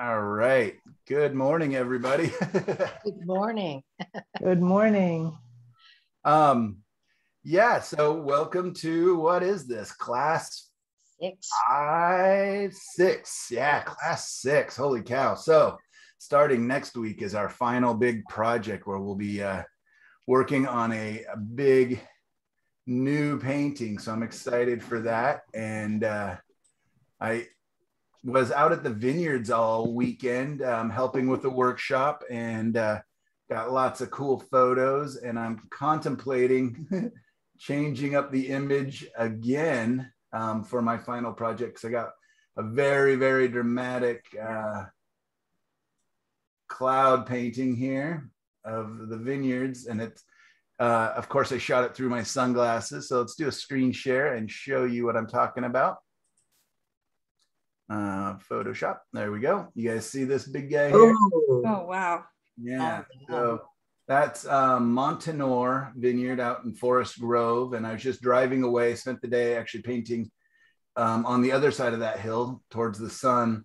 All right. Good morning, everybody. Good morning. Good morning. um, yeah, so welcome to what is this? Class Six. five, six. Yeah, class six. Holy cow. So starting next week is our final big project where we'll be uh, working on a, a big new painting. So I'm excited for that. And uh, I was out at the vineyards all weekend um, helping with the workshop and uh, got lots of cool photos. And I'm contemplating changing up the image again um, for my final project because I got a very, very dramatic uh, cloud painting here of the vineyards. And it's, uh, of course, I shot it through my sunglasses. So let's do a screen share and show you what I'm talking about. Uh, Photoshop. There we go. You guys see this big guy here? Oh, wow. Yeah. Oh, So that's um, Montinore Vineyard out in Forest Grove. And I was just driving away, spent the day actually painting um, on the other side of that hill towards the sun.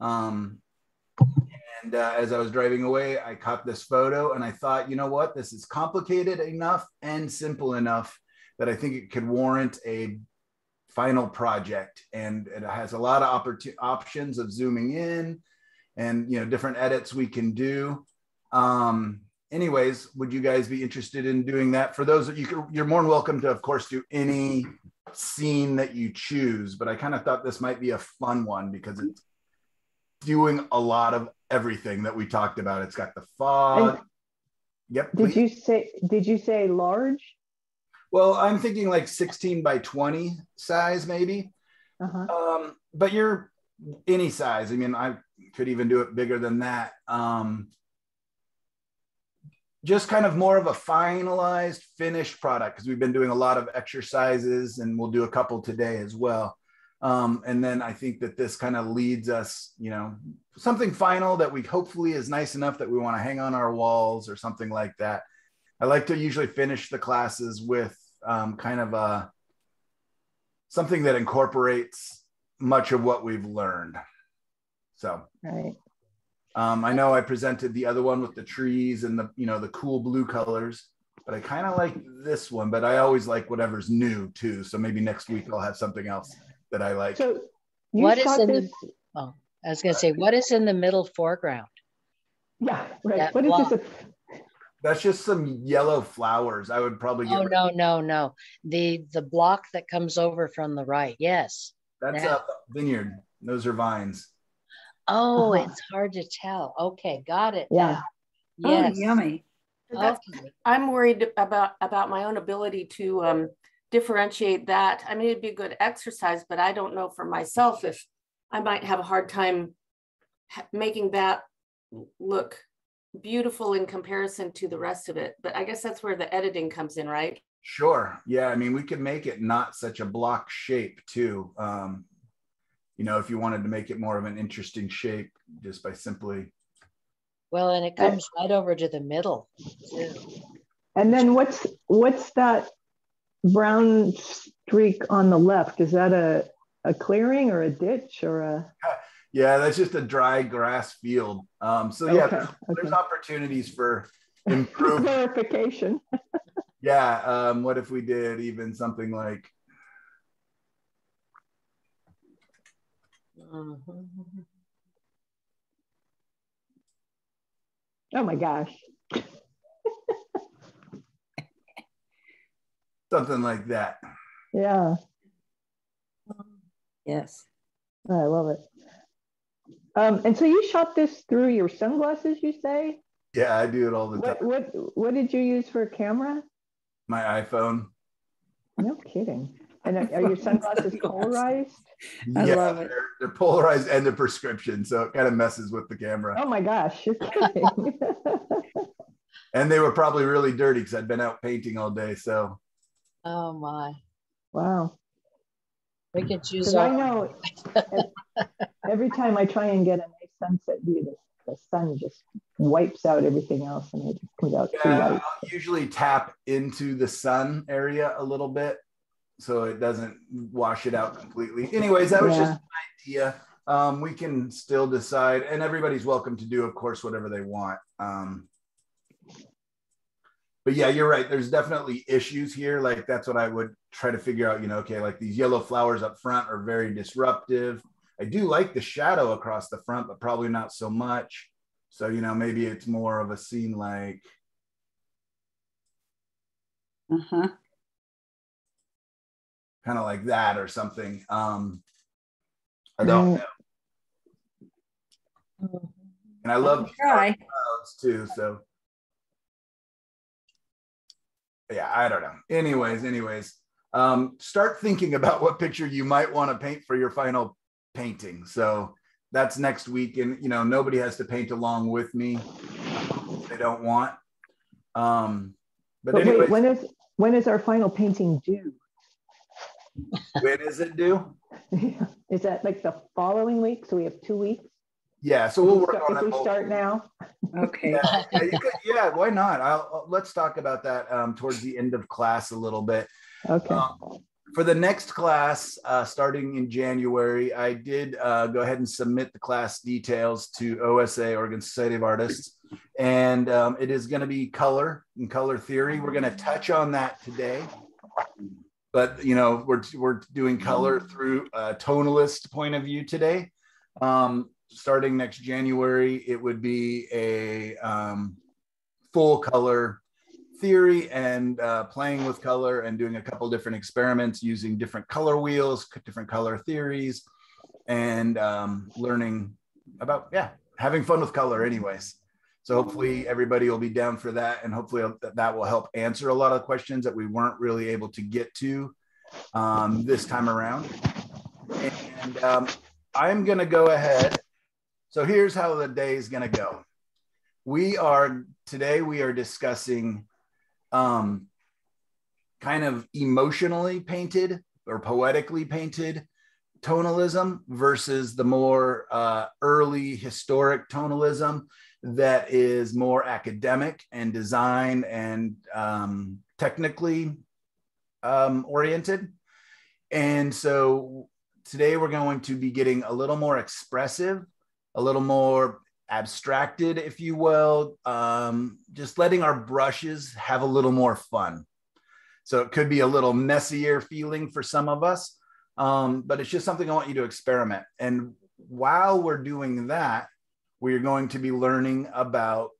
Um, and uh, as I was driving away, I caught this photo and I thought, you know what? This is complicated enough and simple enough that I think it could warrant a final project. And it has a lot of options of zooming in and, you know, different edits we can do. Um, anyways, would you guys be interested in doing that? For those that you could, you're more than welcome to, of course, do any scene that you choose. But I kind of thought this might be a fun one because it's doing a lot of everything that we talked about. It's got the fog. yep. Did please. you say did you say large? Well, I'm thinking like 16 by 20 size, maybe. Uh-huh. Um, but you're any size. I mean, I could even do it bigger than that. Um, just kind of more of a finalized, finished product because we've been doing a lot of exercises and we'll do a couple today as well. Um, and then I think that this kind of leads us, you know, something final that we hopefully is nice enough that we want to hang on our walls or something like that. I like to usually finish the classes with um, kind of a something that incorporates much of what we've learned. So Right. um, I know I presented the other one with the trees and the you know the cool blue colors, but I kind of like this one. But I always like whatever's new too. So maybe next week I'll have something else that I like. So What is shot in the- this? Oh, I was going to say, what is in the middle foreground? Yeah, right. that What is block? this? That's just some yellow flowers. I would probably get. Oh, no, no, no. The the block that comes over from the right. Yes. That's Yeah. a vineyard. Those are vines. Oh, Uh-huh. it's hard to tell. Okay, got it. Yeah. now. Oh, Yes. yummy. Okay. I'm worried about about my own ability to um, differentiate that. I mean, it'd be a good exercise, but I don't know for myself if I might have a hard time ha- making that look beautiful in comparison to the rest of it. But I guess that's where the editing comes in, right? Sure. Yeah. I mean, we could make it not such a block shape too. Um, you know, if you wanted to make it more of an interesting shape just by simply, Well, and it comes right over to the middle. too. And then what's what's that brown streak on the left? Is that a a clearing or a ditch or a yeah, that's just a dry grass field. Um, so yeah, Okay, there's, there's okay. opportunities for improvement. clarification? yeah. Um, what if we did even something like. Oh my gosh. something like that? Yeah. Yes. I love it. Um, and so you shot this through your sunglasses, you say? Yeah, I do it all the time. What what what did you use for a camera? My iPhone. No kidding. And are are your sunglasses polarized? I yeah, love it. They're, they're polarized and a prescription, so it kind of messes with the camera. Oh my gosh, you're kidding. And they were probably really dirty because I'd been out painting all day. So Oh, my. wow. We could use Because I know every time I try and get a nice sunset view, the, the sun just wipes out everything else and it just comes out too yeah, light. I'll usually tap into the sun area a little bit so it doesn't wash it out completely. Anyways, that was just an idea. um, we can still decide, and everybody's welcome to do, of course, whatever they want. Um, but yeah, you're right. There's definitely issues here. Like that's what I would try to figure out. You know, okay, like these yellow flowers up front are very disruptive. I do like the shadow across the front, but probably not so much. So you know, maybe it's more of a scene like Uh-huh. kind of like that or something. Um, I don't Mm. know. And I love these Try. clouds too. So yeah, I don't know. Anyways, anyways, um, start thinking about what picture you might want to paint for your final painting. So that's next week, and you know nobody has to paint along with me. They don't want. Um, but, But anyways, wait, when is, when is our final painting due? when is it due? Is that like the following week? So we have two weeks? Yeah, so we'll work start- on If it. we both start now? Okay. yeah, yeah, you could- yeah, why not? I'll, I'll- let's talk about that um, towards the end of class a little bit. Okay. Um, for the next class, uh, starting in January, I did uh, go ahead and submit the class details to OSA, Oregon Society of Artists, and um, it is going to be color and color theory. We're going to touch on that today, but you know we're we're doing color through a tonalist point of view today. Um, starting next January, it would be a um, full color theory and uh, playing with color and doing a couple different experiments using different color wheels, different color theories, and um, learning about, yeah, having fun with color, anyways. So hopefully everybody will be down for that, and hopefully that- will help answer a lot of questions that we weren't really able to get to um, this time around. And um, I'm going to go ahead. So here's how the day is going to go. We are today. We are discussing um, kind of emotionally painted or poetically painted tonalism versus the more uh, early historic tonalism that is more academic and design and um, technically um, oriented. And so today we're going to be getting a little more expressive, a little more abstracted, if you will, um, just letting our brushes have a little more fun. So it could be a little messier feeling for some of us, um, but it's just something I want you to experiment. And while we're doing that, we're going to be learning about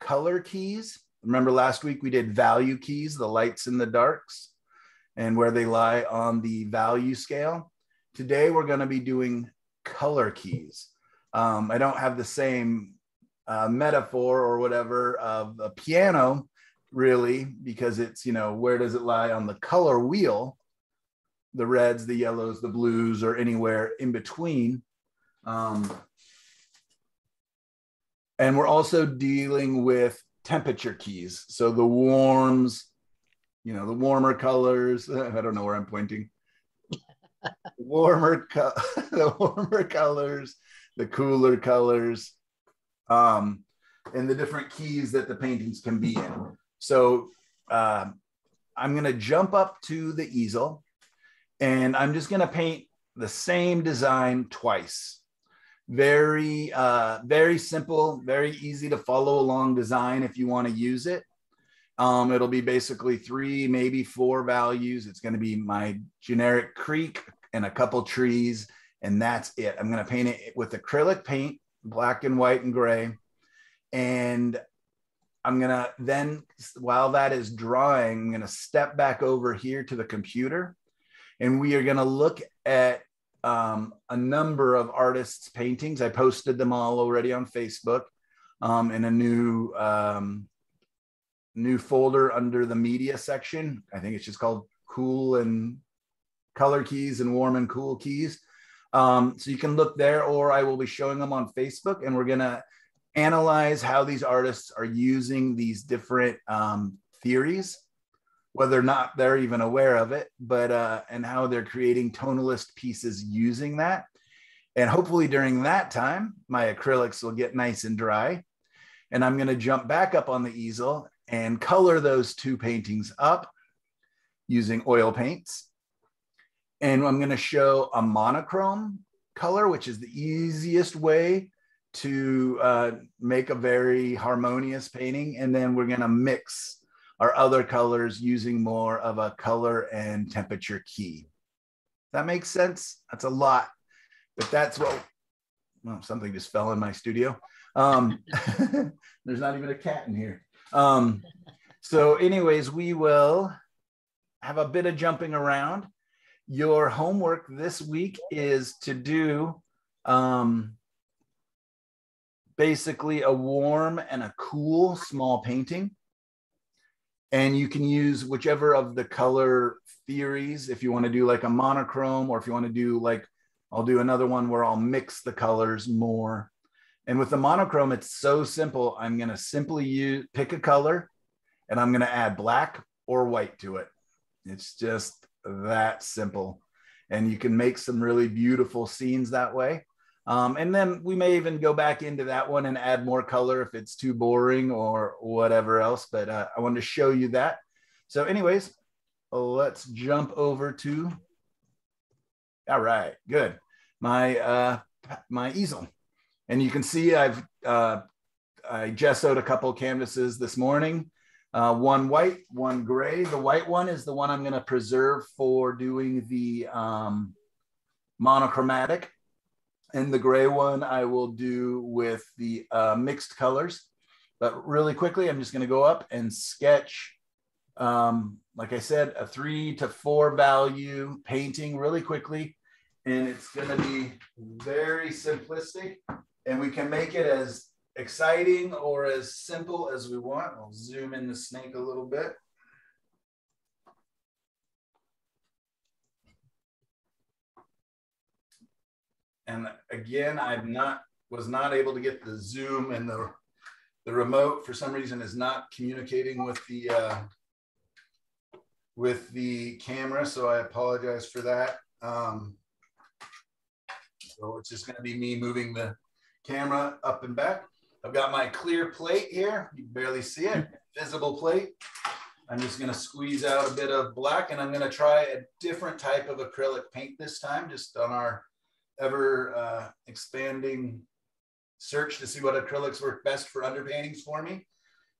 color keys. Remember last week we did value keys, the lights and the darks, and where they lie on the value scale. Today we're going to be doing color keys. Um, I don't have the same uh, metaphor or whatever of a piano really because it's you know where does it lie on the color wheel? The reds the yellows the blues or anywhere in between. Um, and we're also dealing with temperature keys. So the warms you know the warmer colors. I don't know where i'm pointing. Warmer co- the warmer colors the cooler colors um, and the different keys that the paintings can be in. So uh, I'm going to jump up to the easel and I'm just going to paint the same design twice. Very, uh, very simple, very easy to follow along design if you want to use it. Um, it'll be basically three, maybe four values. It's going to be my generic creek and a couple trees and that's it. I'm going to paint it with acrylic paint, black and white and gray. And I'm going to then, while that is drying, I'm going to step back over here to the computer and we are going to look at um, a number of artists' paintings. I posted them all already on Facebook um, in a new um, new folder under the media section. I think it's just called Cool and Color Keys and Warm and Cool Keys. Um, so you can look there, or I will be showing them on Facebook, and we're gonna analyze how these artists are using these different um, theories, whether or not they're even aware of it, but uh, and how they're creating tonalist pieces using that. And hopefully during that time, my acrylics will get nice and dry. And I'm gonna jump back up on the easel and color those two paintings up using oil paints and I'm going to show a monochrome color, which is the easiest way to uh, make a very harmonious painting. And then we're gonna mix our other colors using more of a color and temperature key. That makes sense? That's a lot, but that's what, well, something just fell in my studio. Um, there's not even a cat in here. Um, so anyways, we will have a bit of jumping around. Your homework this week is to do um, basically a warm and a cool small painting. And you can use whichever of the color theories, if you want to do like a monochrome, or if you want to do like, I'll do another one where I'll mix the colors more. And with the monochrome, it's so simple. I'm going to simply use, pick a color and I'm going to add black or white to it. It's just that simple. And you can make some really beautiful scenes that way. Um, and then we may even go back into that one and add more color if it's too boring or whatever else. But uh, I wanted to show you that. So anyways, let's jump over to, all right, good. My, uh, my easel. And you can see I've, uh, I gessoed a couple canvases this morning. Uh, one white, one gray. The white one is the one I'm going to preserve for doing the um, monochromatic. And the gray one I will do with the uh, mixed colors. But really quickly, I'm just going to go up and sketch, um, like I said, a three to four value painting really quickly. And it's going to be very simplistic. And we can make it as exciting or as simple as we want. I'll zoom in the snake a little bit. And again, I'm not was not able to get the zoom and the the remote for some reason is not communicating with the uh, with the camera, so I apologize for that. Um, so it's just going to be me moving the camera up and back. I've got my clear plate here. You barely see it, visible plate. I'm just gonna squeeze out a bit of black and I'm gonna try a different type of acrylic paint this time, just on our ever uh, expanding search to see what acrylics work best for underpaintings for me.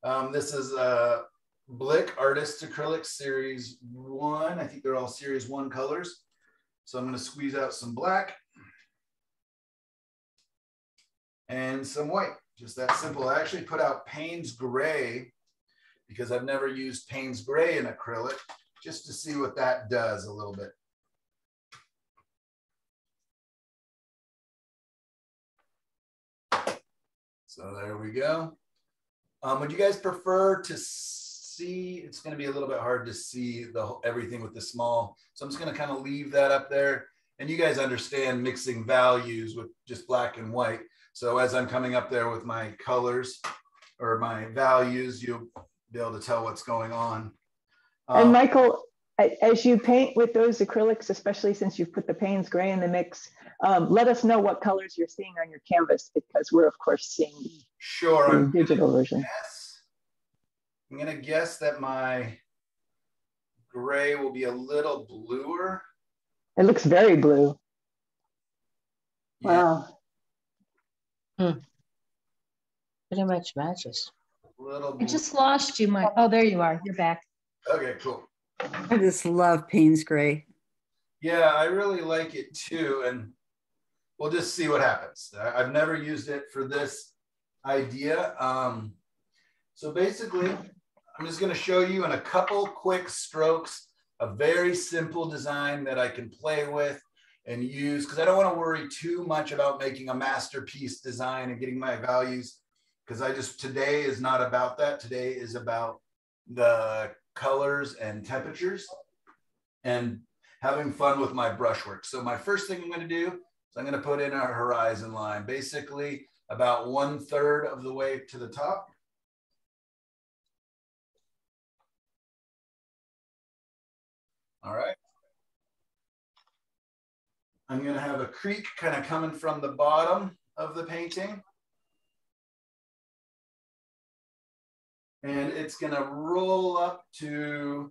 Um, this is a Blick Artists Acrylic Series 1. I think they're all Series 1 colors. So I'm gonna squeeze out some black and some white. Just that simple. I actually put out Payne's Gray because I've never used Payne's Gray in acrylic just to see what that does a little bit. So there we go. Um, would you guys prefer to see, it's gonna be a little bit hard to see the everything with the small. So I'm just gonna kind of leave that up there. And you guys understand mixing values with just black and white. So as I'm coming up there with my colors or my values, you'll be able to tell what's going on. And Um, Michael, as you paint with those acrylics, especially since you've put the Payne's gray in the mix, um, let us know what colors you're seeing on your canvas because we're of course seeing Sure, the I'm digital version. guess. I'm gonna guess that my gray will be a little bluer. It looks very blue. Yeah, Wow. Pretty much matches. a I just lost you, Mike. Oh, there you are. You're back. Okay, cool. I just love Payne's Gray. Yeah, I really like it too. And we'll just see what happens. I- I've never used it for this idea. Um, so basically, I'm just going to show you in a couple quick strokes a very simple design that I can play with and use because I don't want to worry too much about making a masterpiece design and getting my values because I just today is not about that. Today is about the colors and temperatures and having fun with my brushwork. So my first thing I'm going to do is I'm going to put in a horizon line, basically about one third of the way to the top. All right. I'm going to have a creek kind of coming from the bottom of the painting. And it's going to roll up to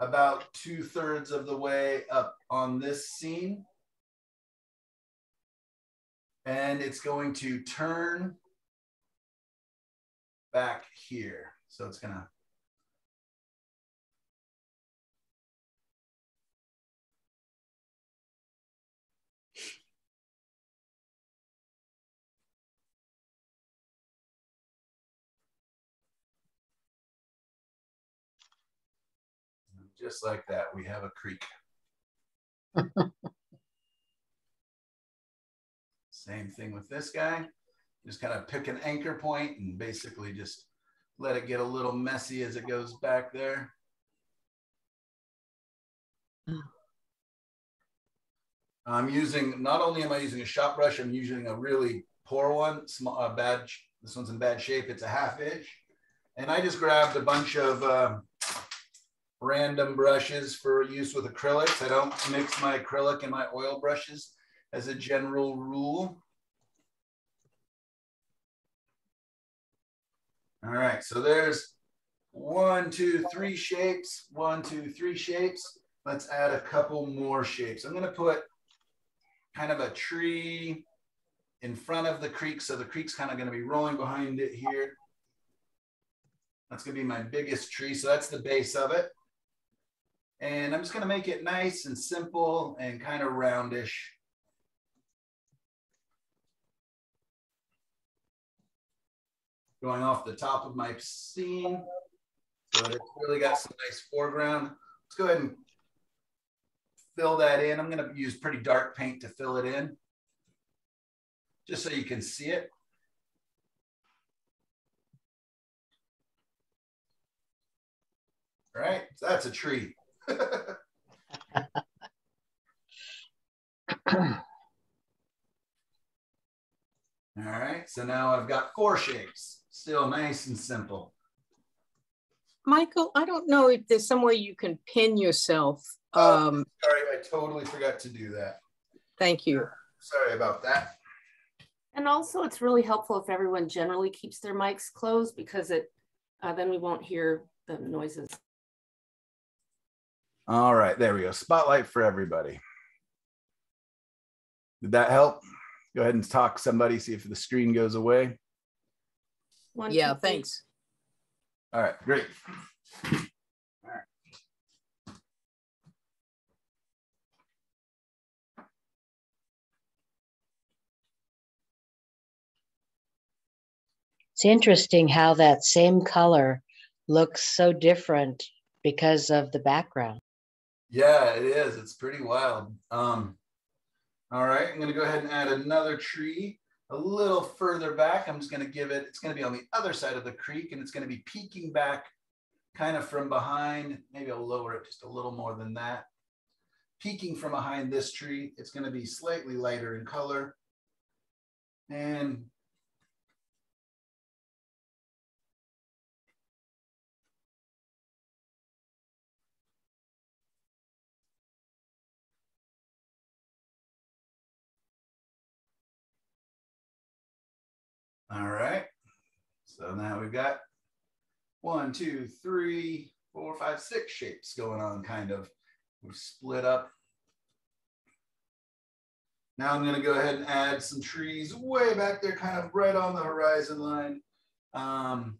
about two thirds of the way up on this scene. and it's going to turn back here. So it's gonna just like that, we have a creek. Same thing with this guy. Just kind of pick an anchor point and basically just let it get a little messy as it goes back there. I'm using, not only am I using a shop brush, I'm using a really poor one, small, uh, bad, this one's in bad shape. It's a half inch. And I just grabbed a bunch of uh, random brushes for use with acrylics. I don't mix my acrylic and my oil brushes as a general rule. All right, so there's one, two, three shapes, one, two, three shapes. Let's add a couple more shapes. I'm gonna put kind of a tree in front of the creek. So the creek's kind of gonna be rolling behind it here. That's gonna be my biggest tree. So that's the base of it. And I'm just gonna make it nice and simple and kind of roundish. Going off the top of my scene. So it's really got some nice foreground. Let's go ahead and fill that in. I'm gonna use pretty dark paint to fill it in. Just so you can see it. All right, so that's a tree. All right, so now I've got four shapes, still nice and simple. Michael, I don't know if there's some way you can pin yourself. Oh, Um, Sorry, I totally forgot to do that. thank you. Sorry about that. And also it's really helpful if everyone generally keeps their mics closed because it, uh, then we won't hear the noises. All right, there we go. Spotlight for everybody. Did that help? Go ahead and talk to somebody, see if the screen goes away. One, Yeah, two, thanks. All right, great. It's interesting how that same color looks so different because of the background. Yeah, it is. It's pretty wild. Um, all right, I'm gonna go ahead and add another tree a little further back. I'm just gonna give it, it's gonna be on the other side of the creek and it's gonna be peeking back kind of from behind. Maybe I'll lower it just a little more than that. Peeking from behind this tree, it's gonna be slightly lighter in color. And All right. So now we've got one, two, three, four, five, six shapes going on kind of. We're split up. Now I'm gonna go ahead and add some trees way back there, kind of right on the horizon line. Um,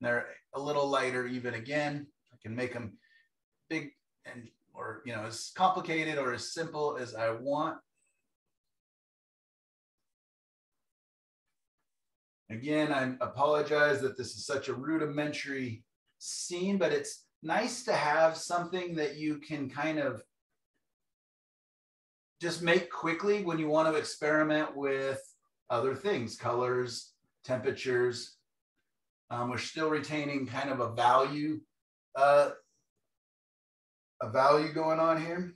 they're a little lighter even again. I can make them big and or you know as complicated or as simple as I want. Again, I apologize that this is such a rudimentary scene, but it's nice to have something that you can kind of just make quickly when you want to experiment with other things, colors, temperatures. Um, we're still retaining kind of a value, uh, a value going on here.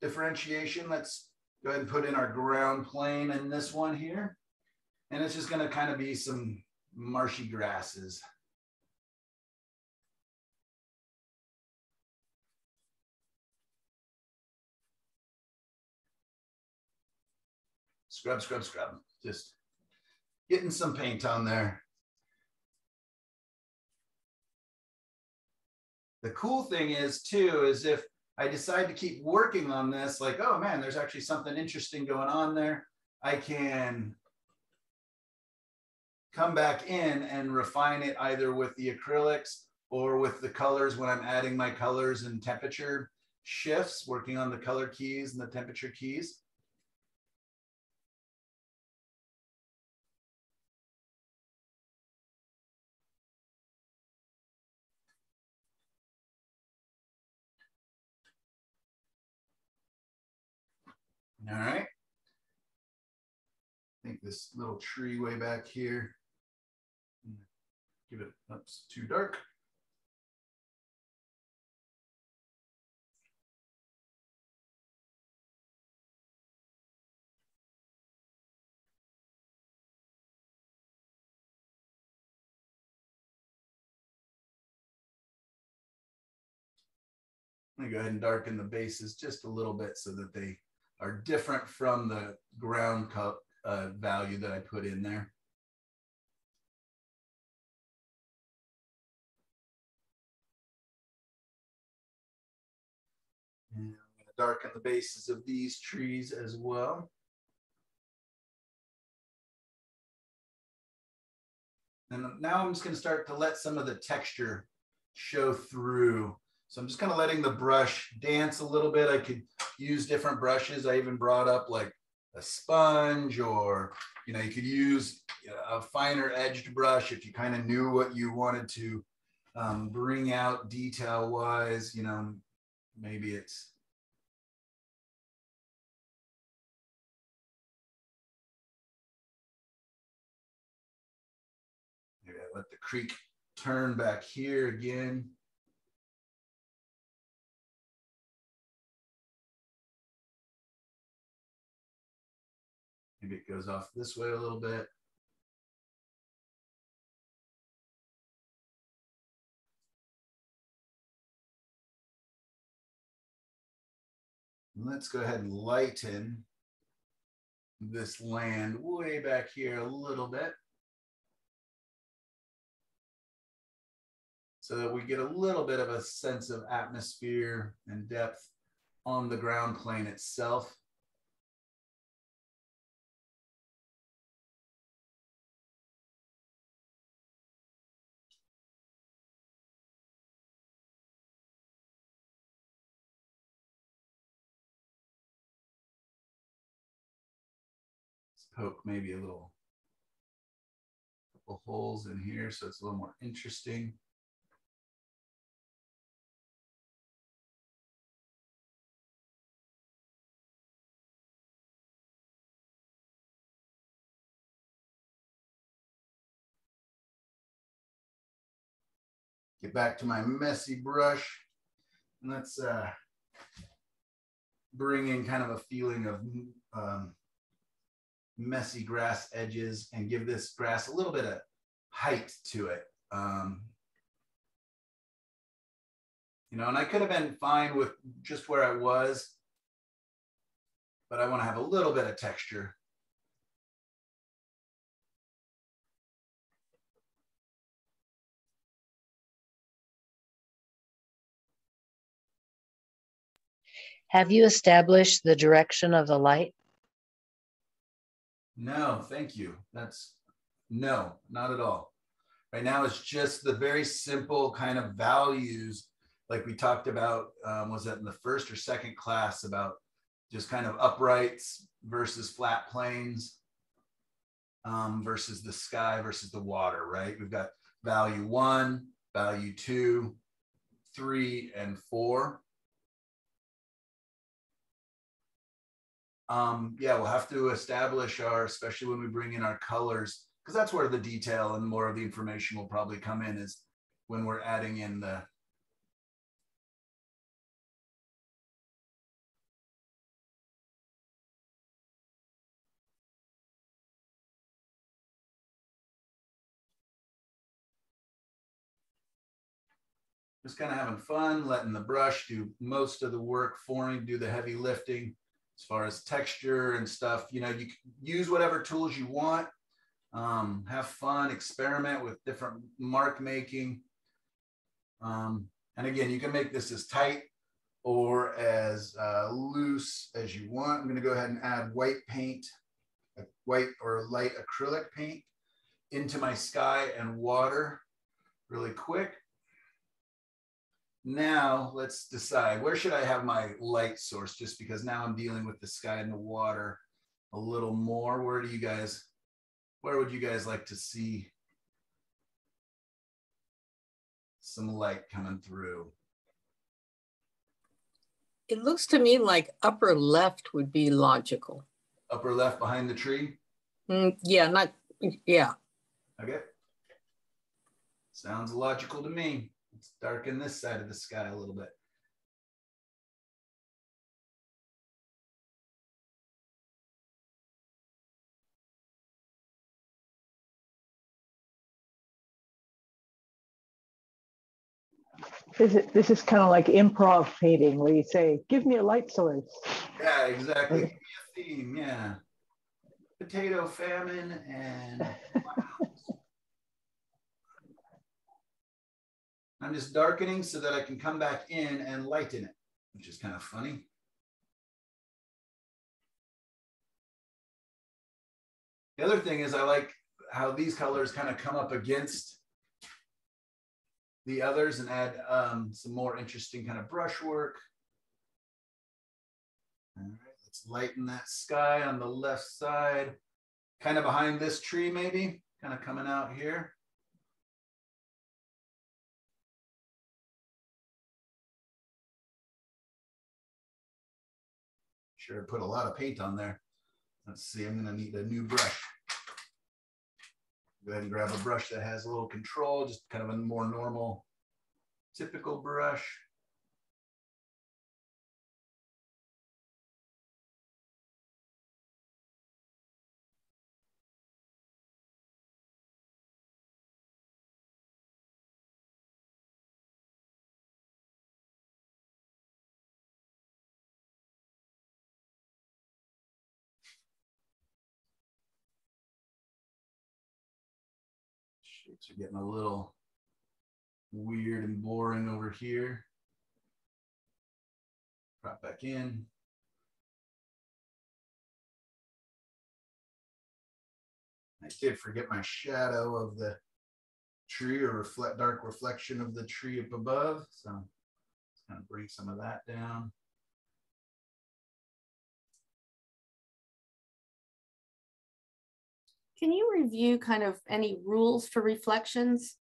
Differentiation, let's go ahead and put in our ground plane in this one here. And it's just gonna kind of be some marshy grasses. Scrub, scrub, scrub. Just getting some paint on there. The cool thing is too, is if I decide to keep working on this, like, oh man, there's actually something interesting going on there. I can come back in and refine it either with the acrylics or with the colors when I'm adding my colors and temperature shifts, working on the color keys and the temperature keys. All right. I think this little tree way back here. Give it, oops, too dark. I'm go ahead and darken the bases just a little bit so that they are different from the ground cup uh, value that I put in there. Darken the bases of these trees as well. And now I'm just going to start to let some of the texture show through so I'm just kind of letting the brush dance a little bit. I could use different brushes. I even brought up like a sponge or, you know, you could use a finer edged brush if you kind of knew what you wanted to um, bring out detail wise, you know, maybe it's creek turn back here again. Maybe it goes off this way a little bit. Let's go ahead and lighten this land way back here a little bit. So that we get a little bit of a sense of atmosphere and depth on the ground plane itself. poke maybe a little couple holes in here so it's a little more interesting. Get back to my messy brush. And let's uh, bring in kind of a feeling of um, messy grass edges and give this grass a little bit of height to it. Um, you know, and I could have been fine with just where I was, but I want to have a little bit of texture. Have you established the direction of the light? No, thank you. That's no, not at all. Right now, it's just the very simple kind of values, like we talked about. Um, was that in the first or second class about just kind of uprights versus flat planes um, versus the sky versus the water, right? We've got value one, value two, three, and four. Um, yeah, we'll have to establish our, especially when we bring in our colors, because that's where the detail and more of the information will probably come in is when we're adding in the just kind of having fun, letting the brush do most of the work for me, do the heavy lifting as far as texture and stuff. You know, you can use whatever tools you want. Um, have fun, experiment with different mark making. Um, and again, you can make this as tight or as uh, loose as you want. I'm going to go ahead and add white paint white or light acrylic paint into my sky and water really quick. Now let's decide where should I have my light source just because now I'm dealing with the sky and the water a little more. Where do you guys, where would you guys like to see some light coming through? It looks to me like upper left would be logical. Upper left behind the tree? Mm, yeah, not, yeah. Okay. Sounds logical to me. Let's darken this side of the sky a little bit. This is, this is kind of like improv painting where you say, give me a light source. Yeah, exactly. Give me a theme, yeah. Potato famine and I'm just darkening so that I can come back in and lighten it, which is kind of funny. The other thing is I like how these colors kind of come up against the others and add um, some more interesting kind of brushwork. All right, let's lighten that sky on the left side, kind of behind this tree maybe, kind of coming out here. Sure, put a lot of paint on there. Let's see, I'm gonna need a new brush. Go ahead and grab a brush that has a little control, just kind of a more normal, typical brush. Shapes are getting a little weird and boring over here. Drop back in. I did forget my shadow of the tree or reflect dark reflection of the tree up above. So let's kind of bring some of that down. Can you review kind of any rules for reflections?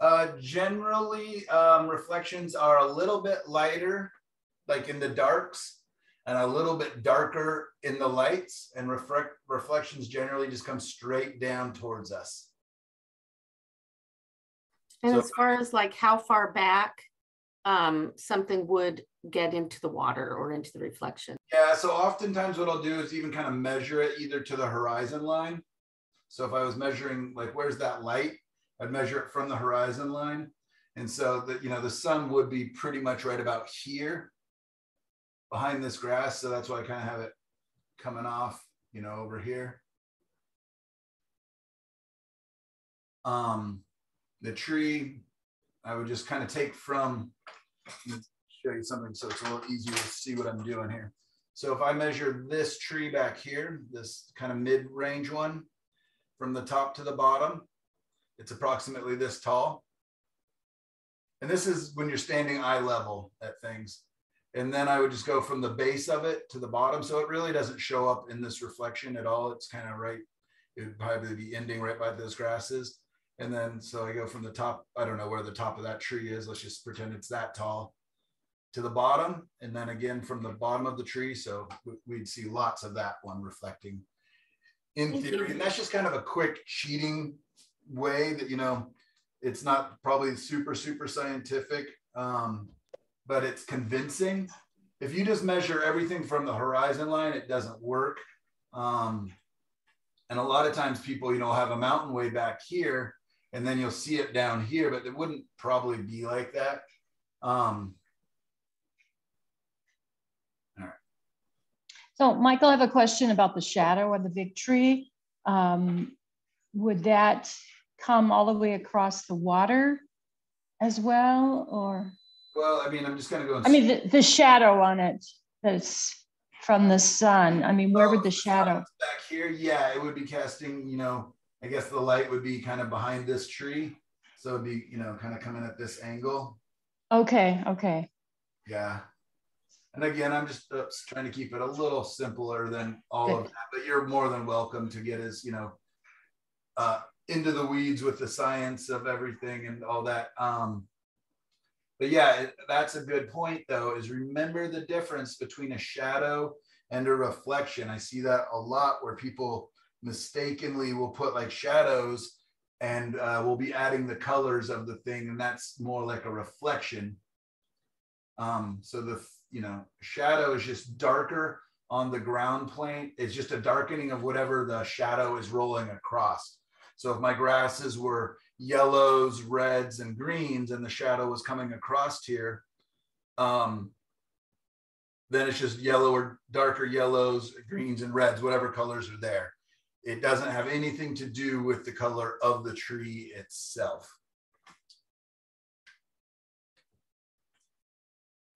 Uh, generally, um, reflections are a little bit lighter, like in the darks, and a little bit darker in the lights. And reflect reflections generally just come straight down towards us. And So- as far as like how far back um, something would get into the water or into the reflection. Yeah, so oftentimes what I'll do is even kind of measure it either to the horizon line. So if I was measuring like where's that light, I'd measure it from the horizon line. And so that you know the sun would be pretty much right about here behind this grass. So that's why I kind of have it coming off, you know, over here. Um the tree, I would just kind of take from show you something so it's a little easier to see what I'm doing here. So if I measure this tree back here, this kind of mid-range one, from the top to the bottom, it's approximately this tall. And this is when you're standing eye level at things. And then I would just go from the base of it to the bottom. So it really doesn't show up in this reflection at all. It's kind of right, it would probably be ending right by those grasses. And then, so I go from the top, I don't know where the top of that tree is. Let's just pretend it's that tall to the bottom. And then again from the bottom of the tree. So we- we'd see lots of that one reflecting in theory. And that's just kind of a quick cheating way that, you know, it's not probably super, super scientific, um, but it's convincing. If you just measure everything from the horizon line, it doesn't work. Um, and a lot of times people, you know, have a mountain way back here and then you'll see it down here, but it wouldn't probably be like that. Um, So Michael, I have a question about the shadow of the big tree. Um, would that come all the way across the water as well, or? well, I mean, I'm just gonna go. I mean, the, the shadow on it, that's from the sun? I mean, where would Oh, the shadow? Back here, yeah, it would be casting, you know, I guess the light would be kind of behind this tree. So it'd be, you know, kind of coming at this angle. Okay, okay. Yeah. And again, I'm just oops, trying to keep it a little simpler than all of that, but you're more than welcome to get as, you know, uh, into the weeds with the science of everything and all that. Um, but yeah, it- that's a good point though, is remember the difference between a shadow and a reflection. I see that a lot where people mistakenly will put like shadows and uh, we'll be adding the colors of the thing, and that's more like a reflection. Um, so the you know shadow is just darker on the ground plane. It's just a darkening of whatever the shadow is rolling across. So if my grasses were yellows, reds, and greens, and the shadow was coming across here, um, then it's just yellow or darker yellows, greens, and reds, whatever colors are there. It doesn't have anything to do with the color of the tree itself.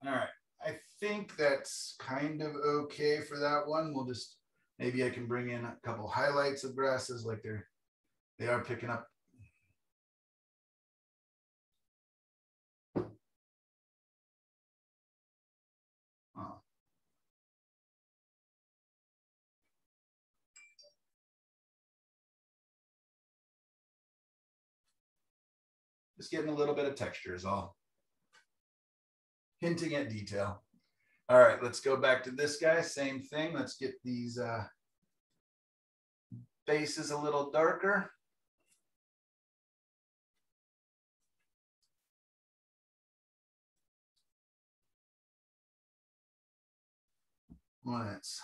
All right, I think that's kind of okay for that one. We'll just, maybe I can bring in a couple highlights of grasses like they're, they are picking up. Just getting a little bit of texture is all. Hinting at detail. All right, let's go back to this guy. Same thing. Let's get these uh, bases a little darker. Let's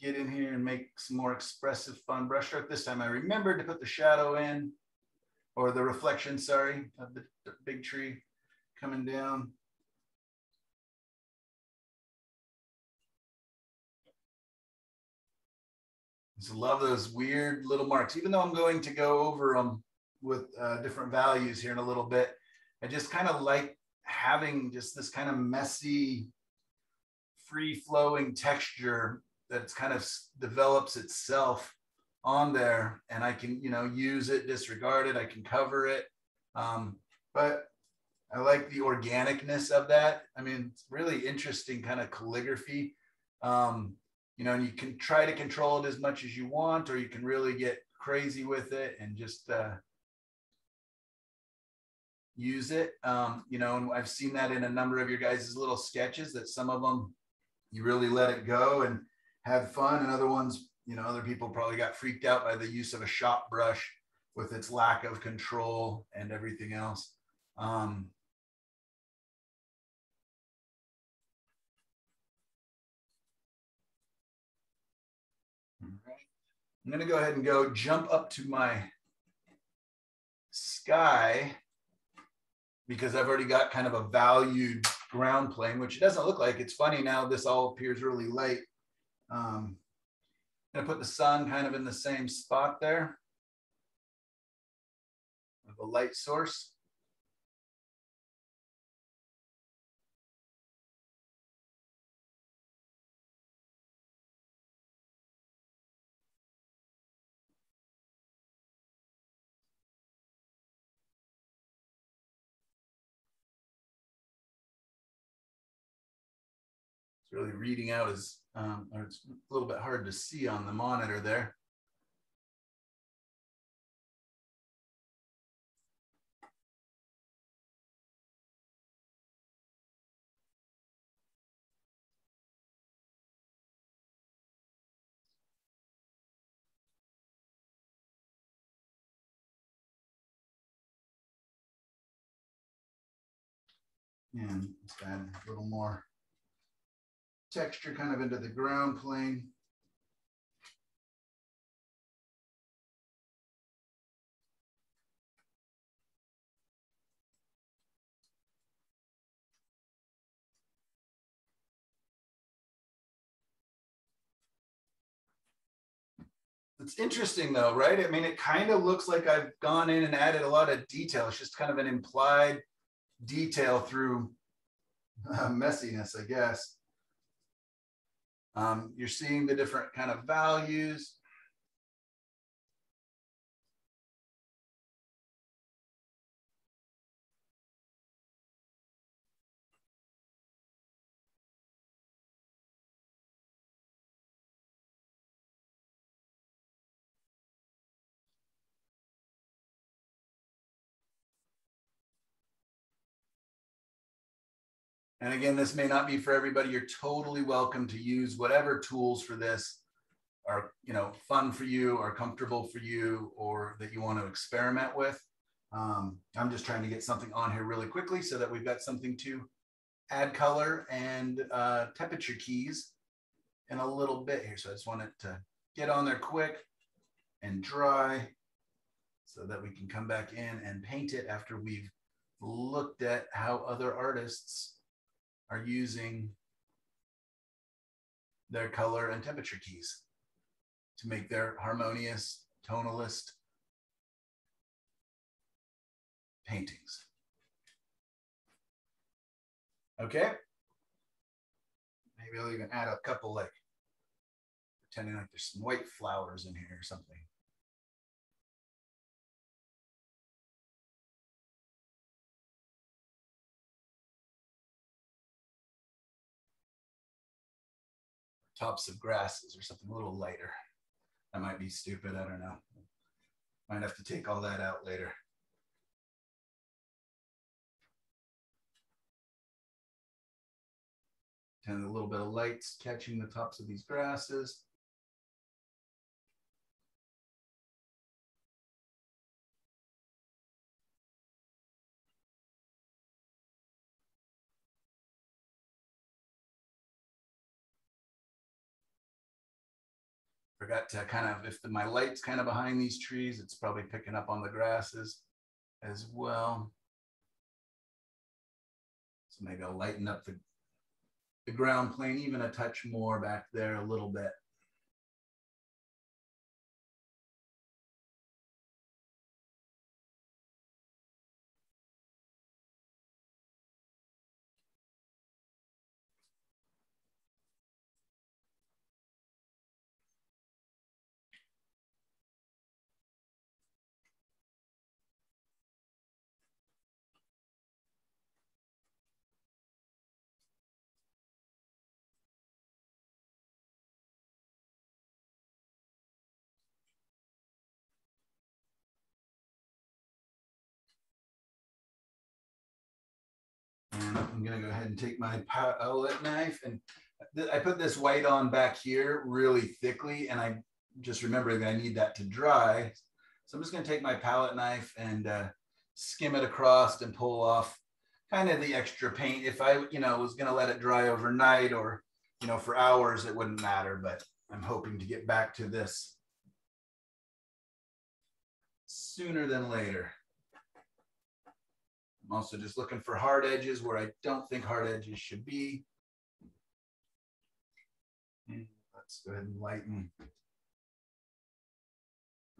get in here and make some more expressive fun brushstroke. This time I remembered to put the shadow in or the reflection, sorry, of the, the big tree coming down. Just love those weird little marks, even though I'm going to go over them with uh, different values here in a little bit. I just kind of like having just this kind of messy, free flowing texture that kind of develops itself on there and I can, you know, use it, disregard it, I can cover it. Um, but I like the organicness of that. I mean, it's really interesting kind of calligraphy. Um, you know, and you can try to control it as much as you want, or you can really get crazy with it and just uh, use it. Um, you know, and I've seen that in a number of your guys' little sketches that some of them you really let it go and have fun, and other ones you know, other people probably got freaked out by the use of a shop brush with its lack of control and everything else. Um, I'm going to go ahead and go jump up to my sky because I've already got kind of a valued ground plane, which it doesn't look like. It's funny now, this all appears really light. Um, gonna put the sun kind of in the same spot there of a light source. Really reading out is, um, or it's a little bit hard to see on the monitor there. And let's add a little more texture kind of into the ground plane. It's interesting though, right? I mean, it kind of looks like I've gone in and added a lot of detail. It's just kind of an implied detail through uh, messiness, I guess. Um, you're seeing the different kind of values. And again, this may not be for everybody. You're totally welcome to use whatever tools for this are, you know, fun for you or comfortable for you or that you want to experiment with. Um, I'm just trying to get something on here really quickly so that we've got something to add color and uh, temperature keys in a little bit here. So I just want it to get on there quick and dry so that we can come back in and paint it after we've looked at how other artists are using their color and temperature keys to make their harmonious tonalist paintings. Okay. Maybe I'll even add a couple like pretending like there's some white flowers in here or something. Tops of grasses or something a little lighter. That might be stupid. I don't know. Might have to take all that out later. And a little bit of lights catching the tops of these grasses. Forgot to kind of, if the, my light's kind of behind these trees, it's probably picking up on the grasses as well. So maybe I'll lighten up the, the ground plane even a touch more back there a little bit. I'm gonna go ahead and take my palette knife and I put this white on back here really thickly and I just remember that I need that to dry. So I'm just gonna take my palette knife and uh, skim it across and pull off kind of the extra paint. If I, you know, was gonna let it dry overnight or, you know, for hours, it wouldn't matter, but I'm hoping to get back to this sooner than later. I'm also just looking for hard edges where I don't think hard edges should be. And let's go ahead and lighten.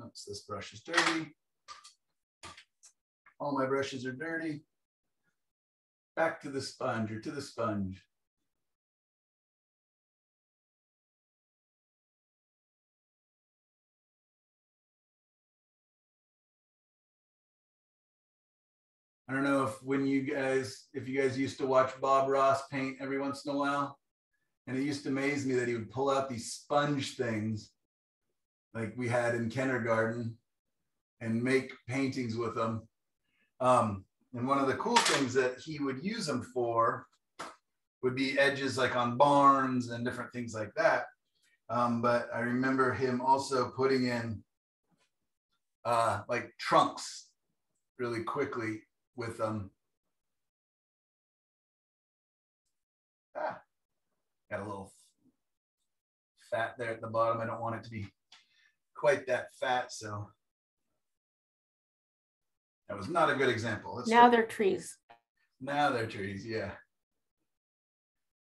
Oops, this brush is dirty. All my brushes are dirty. Back to the sponge or to the sponge. I don't know if when you guys, if you guys used to watch Bob Ross paint every once in a while, and it used to amaze me that he would pull out these sponge things like we had in kindergarten and make paintings with them. Um, and one of the cool things that he would use them for would be edges like on barns and different things like that. Um, but I remember him also putting in uh, like trunks really quickly with um ah, got a little fat there at the bottom. I don't want it to be quite that fat, so that was not a good example. Let's now they're trees. Now they're trees, yeah.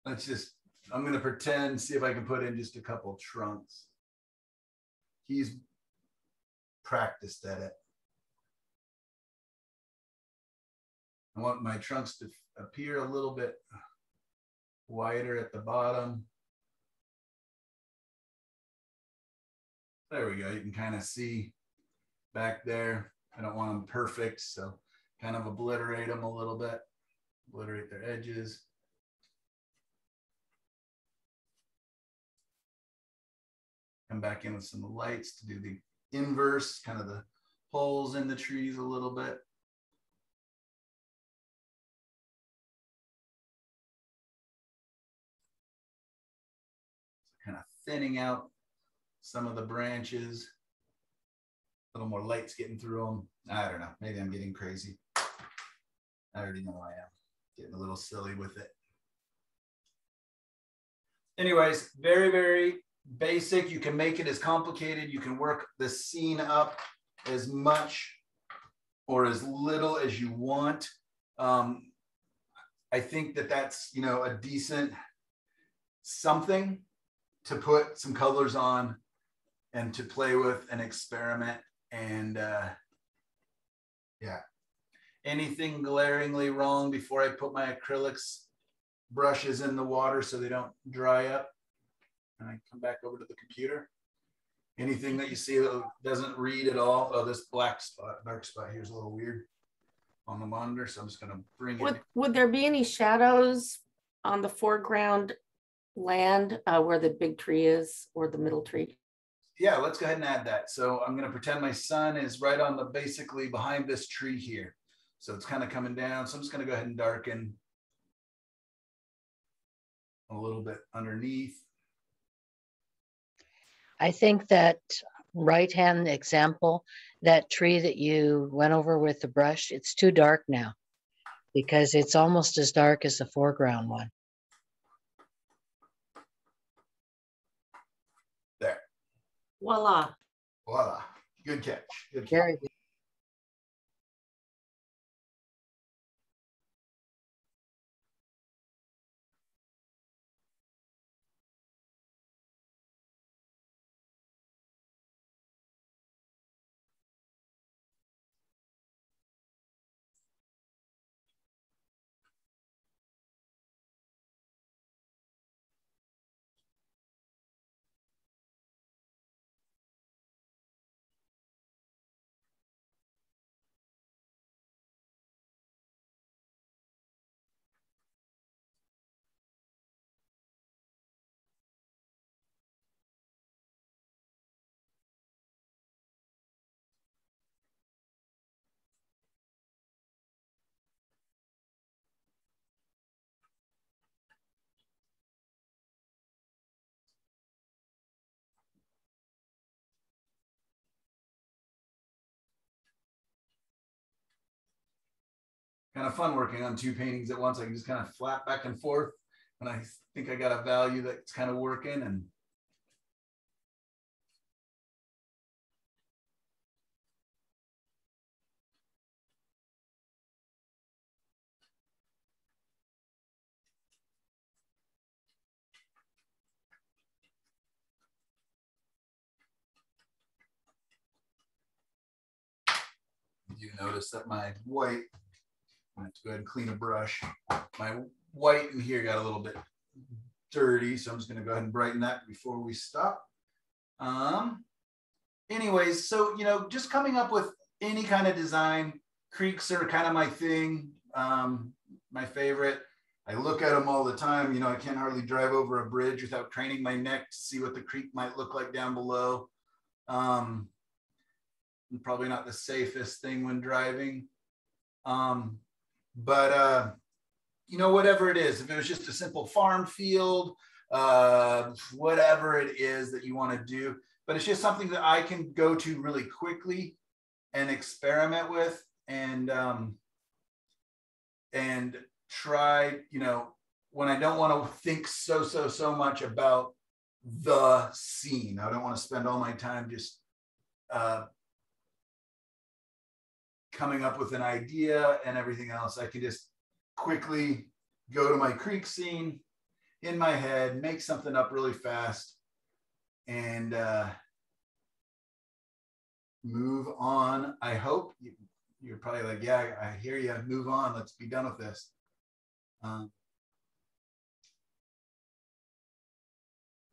Let's just, I'm gonna pretend, see if I can put in just a couple trunks. He's practiced at it. I want my trunks to appear a little bit wider at the bottom. There we go. You can kind of see back there. I don't want them perfect, so kind of obliterate them a little bit, obliterate their edges. Come back in with some lights to do the inverse, kind of the holes in the trees a little bit. Thinning out some of the branches. A little more light's getting through them. I don't know. Maybe I'm getting crazy. I already know I am. Getting a little silly with it. Anyways, very, very basic. You can make it as complicated. You can work the scene up as much or as little as you want. Um, I think that that's, you know, a decent something to put some colors on and to play with and experiment. And uh, yeah, anything glaringly wrong before I put my acrylics brushes in the water so they don't dry up. And I come back over to the computer. Anything that you see that doesn't read at all. Oh, this black spot, dark spot here is a little weird on the monitor. So I'm just gonna bring Would, it. would there be any shadows on the foreground land uh, where the big tree is or the middle tree? Yeah, let's go ahead and add that. So I'm gonna pretend my sun is right on the basically behind this tree here. So it's kind of coming down. So I'm just gonna go ahead and darken a little bit underneath. I think that right hand example, that tree that you went over with the brush, it's too dark now because it's almost as dark as the foreground one. There. Voila. Voila. Good catch. Good catch. Very good. Kind of fun working on two paintings at once. I can just kind of flap back and forth when I think I got a value that's kind of working and you notice that my white I have to go ahead and clean a brush. My white in here got a little bit dirty, so I'm just going to go ahead and brighten that before we stop. Um, anyways, so, you know, just coming up with any kind of design, creeks are kind of my thing, um, my favorite. I look at them all the time. You know, I can't hardly drive over a bridge without craning my neck to see what the creek might look like down below. Um, probably not the safest thing when driving. Um, but uh, you know, whatever it is, if it was just a simple farm field, uh, whatever it is that you want to do, but it's just something that I can go to really quickly and experiment with and um, and try, you know, when I don't want to think so so so much about the scene. I don't want to spend all my time just uh, coming up with an idea and everything else. I can just quickly go to my creek scene in my head, make something up really fast, and uh, move on. I hope you, you're probably like, yeah, I hear you. Move on. Let's be done with this. Um,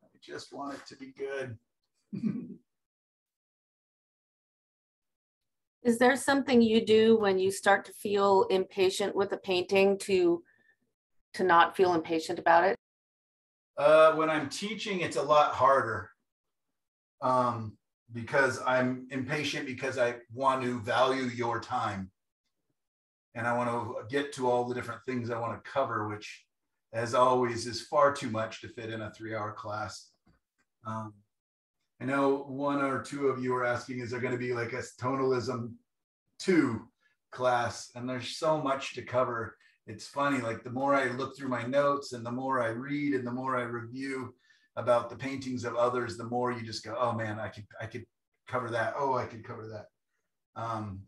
I just want it to be good. Is there something you do when you start to feel impatient with a painting to to not feel impatient about it? Uh, when I'm teaching, it's a lot harder um, because I'm impatient because I want to value your time. And I want to get to all the different things I want to cover, which, as always, is far too much to fit in a three hour class. Um, I know one or two of you are asking, is there going to be like a tonalism two class? And there's so much to cover. It's funny like the more i look through my notes and the more i read and the more i review about the paintings of others the more you just go oh man i could i could cover that. Oh i could cover that. Um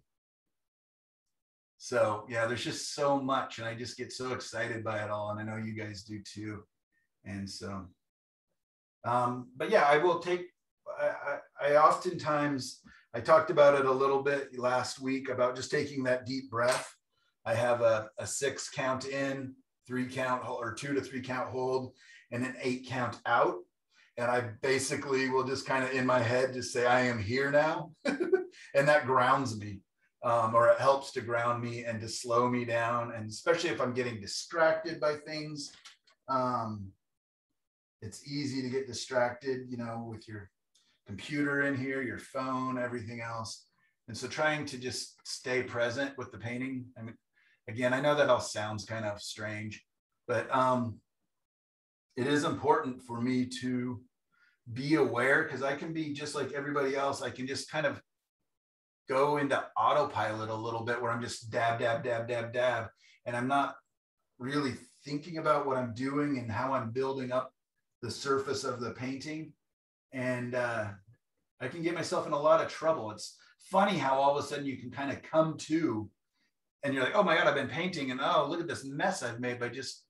so yeah there's just so much and i just get so excited by it all and i know you guys do too. And so um but yeah i will take I, I, oftentimes i talked about it a little bit last week about just taking that deep breath I have a, a six count in, three count or two to three count hold, and an eight count out. And I basically will just kind of in my head just say, I am here now. and that grounds me. Um, or it helps to ground me and to slow me down. And especially if I'm getting distracted by things, um, it's easy to get distracted, you know, with your computer in here, your phone, everything else. And so trying to just stay present with the painting. I mean, again, I know that all sounds kind of strange, but um, it is important for me to be aware because I can be just like everybody else. I can just kind of go into autopilot a little bit where I'm just dab, dab, dab, dab, dab. And I'm not really thinking about what I'm doing and how I'm building up the surface of the painting. And uh, I can get myself in a lot of trouble. It's funny how all of a sudden you can kind of come to and you're like, oh my God, I've been painting and oh, look at this mess I've made by just,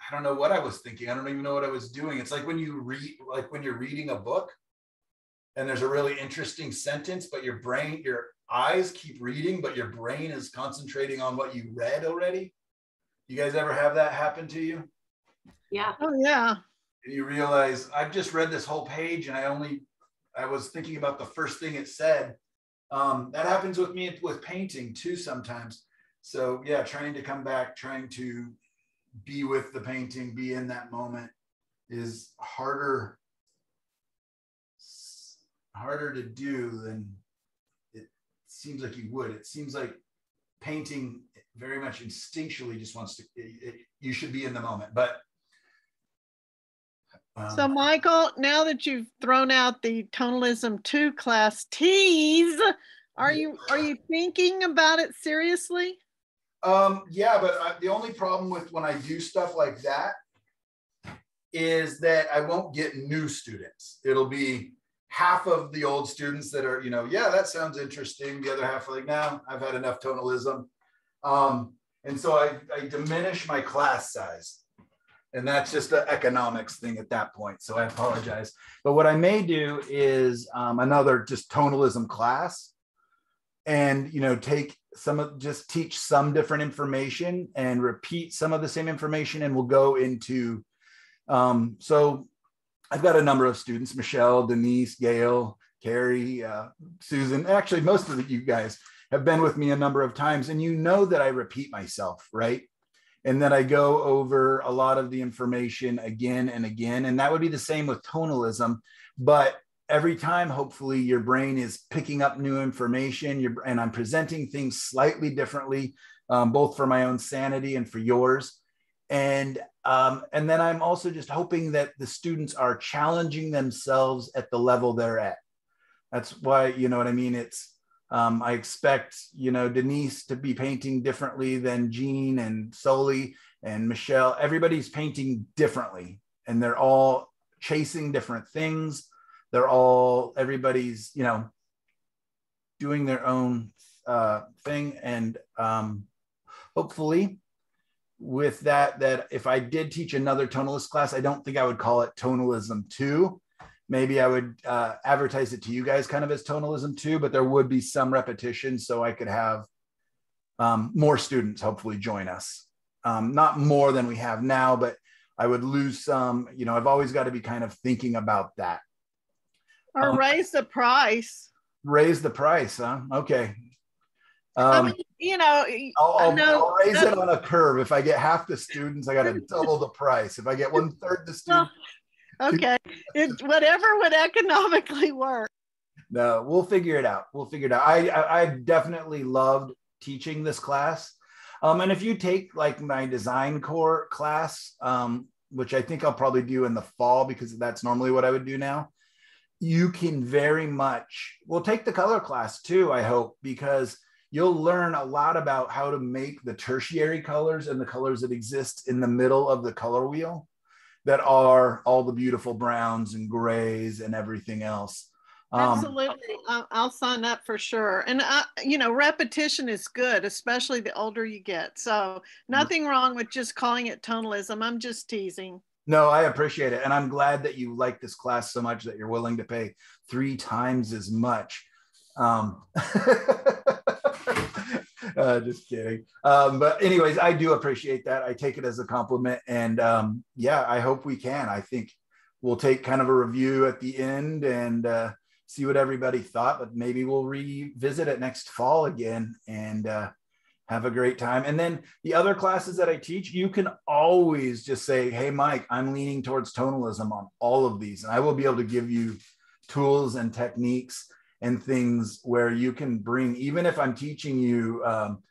I don't know what I was thinking. I don't even know what I was doing. It's like when you read, like when you're reading a book and there's a really interesting sentence, but your brain, your eyes keep reading, but your brain is concentrating on what you read already. You guys ever have that happen to you? Yeah. Oh, yeah. You realize I've just read this whole page and I only, I was thinking about the first thing it said um, that happens with me with painting too sometimes. So yeah, trying to come back, trying to be with the painting, be in that moment is harder harder to do than it seems like you would. It seems like painting very much instinctually just wants to it, it, you should be in the moment but um, so Michael, now that you've thrown out the tonalism two class tease, are you are you thinking about it seriously? Um, yeah, but I, the only problem with when I do stuff like that is that I won't get new students. It'll be half of the old students that are, you know, yeah, that sounds interesting. The other half are like, now I've had enough tonalism. Um, and so I, I diminish my class size. And that's just an economics thing at that point. So I apologize. But what I may do is um, another just tonalism class and, you know, take some of just teach some different information and repeat some of the same information. And we'll go into, um, so I've got a number of students, Michelle, Denise, Gail, Carrie, uh, Susan, actually most of you guys have been with me a number of times and you know that I repeat myself, right? And then I go over a lot of the information again and again. And that would be the same with tonalism. But every time, hopefully, your brain is picking up new information. And I'm presenting things slightly differently, um, both for my own sanity and for yours. And um, and then I'm also just hoping that the students are challenging themselves at the level they're at. That's why you know what I mean. It's um, I expect, you know, Denise to be painting differently than Jean and Soli and Michelle. Everybody's painting differently, and they're all chasing different things. They're all everybody's, you know, doing their own uh, thing, and um, hopefully, with that, that if I did teach another tonalist class, I don't think I would call it tonalism two maybe I would uh, advertise it to you guys kind of as tonalism too, but there would be some repetition so I could have um, more students hopefully join us. Um, not more than we have now, but I would lose some, you know, I've always got to be kind of thinking about that. Or um, raise the price. raise the price, huh? Okay. I Um, mean, you know, I'll, I'll, know I'll raise that- it on a curve. If I get half the students, I got to double the price. If I get one third the students, okay, it, whatever would economically work. no, we'll figure it out. We'll figure it out. I, I, I definitely loved teaching this class. Um, and if you take like my design core class, um, which I think I'll probably do in the fall because that's normally what I would do now, you can very much, we'll take the color class too, I hope, because you'll learn a lot about how to make the tertiary colors and the colors that exist in the middle of the color wheel that are all the beautiful browns and grays and everything else. Um, Absolutely. I'll, sign up for sure. And, uh, you know, repetition is good, especially the older you get. So nothing wrong with just calling it tonalism. I'm just teasing. No, I appreciate it. And I'm glad that you like this class so much that you're willing to pay three times as much. Um, uh, just kidding. Um, but, anyways, I do appreciate that. I take it as a compliment. And um, yeah, I hope we can. I think we'll take kind of a review at the end and uh, see what everybody thought, but maybe we'll revisit it next fall again and uh, have a great time. And then the other classes that I teach, you can always just say, Hey, Mike, I'm leaning towards tonalism on all of these. And I will be able to give you tools and techniques and things where you can bring, even if I'm teaching you um,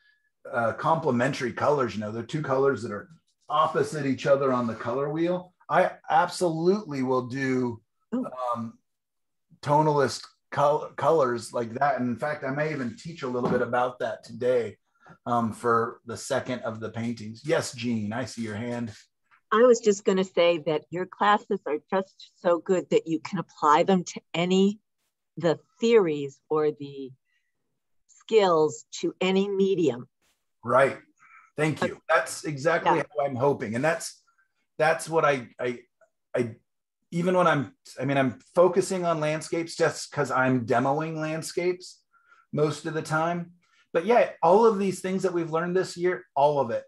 uh, complementary colors, you know, the two colors that are opposite each other on the color wheel. I absolutely will do um, tonalist col- colors like that. And in fact, I may even teach a little bit about that today um, for the second of the paintings. Yes, Jean, I see your hand. I was just going to say that your classes are just so good that you can apply them to any the theories or the skills to any medium. Right. Thank you. That's exactly Yeah. how I'm hoping. And that's that's what I I I even when I'm I mean I'm focusing on landscapes just because I'm demoing landscapes most of the time. But yeah, all of these things that we've learned this year, all of it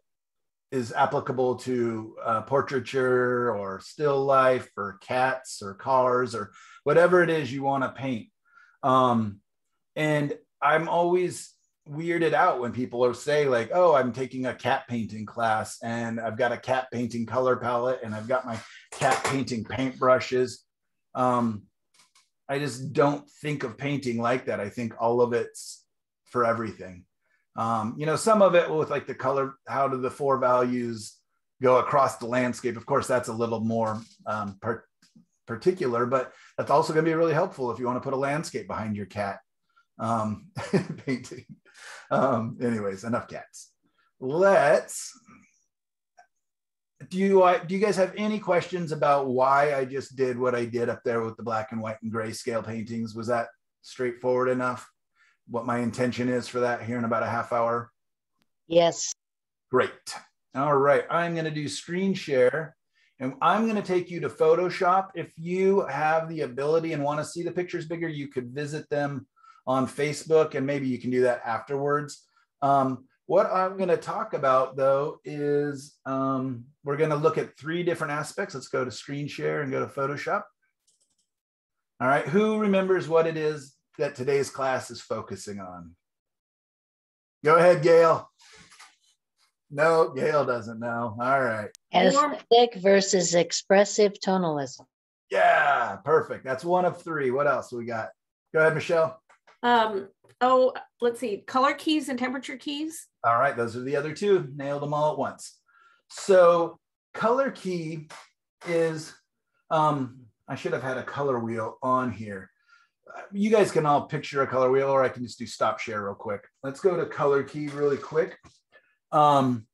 is applicable to uh, portraiture or still life or cats or cars or whatever it is you want to paint. Um, and I'm always weirded out when people are say like, "Oh, I'm taking a cat painting class and I've got a cat painting color palette and I've got my cat painting paintbrushes." Um, I just don't think of painting like that. I think all of it's for everything. Um, you know, some of it with like the color, how do the four values go across the landscape? Of course, that's a little more um, particular, but that's also going to be really helpful if you want to put a landscape behind your cat um, painting. Um, anyways, enough cats. Let's. Do you uh, do you guys have any questions about why I just did what I did up there with the black and white and grayscale paintings? Was that straightforward enough? What my intention is for that here in about a half hour? Yes. Great. All right. I'm going to do screen share and I'm going to take you to Photoshop. If you have the ability and want to see the pictures bigger, you could visit them on Facebook and maybe you can do that afterwards. Um, what I'm going to talk about though is um, we're going to look at three different aspects. Let's go to screen share and go to Photoshop. All right. Who remembers what it is that today's class is focusing on? Go ahead, Gail. No, Gail doesn't know. All right. Aesthetic versus expressive tonalism. Yeah, perfect. That's one of three. What else we got? Go ahead, Michelle. Um, oh, let's see, color keys and temperature keys. All right, those are the other two. Nailed them all at once. So, color key is, um, I should have had a color wheel on here. Uh, You guys can all picture a color wheel, or I can just do stop share real quick. Let's go to color key really quick. Um,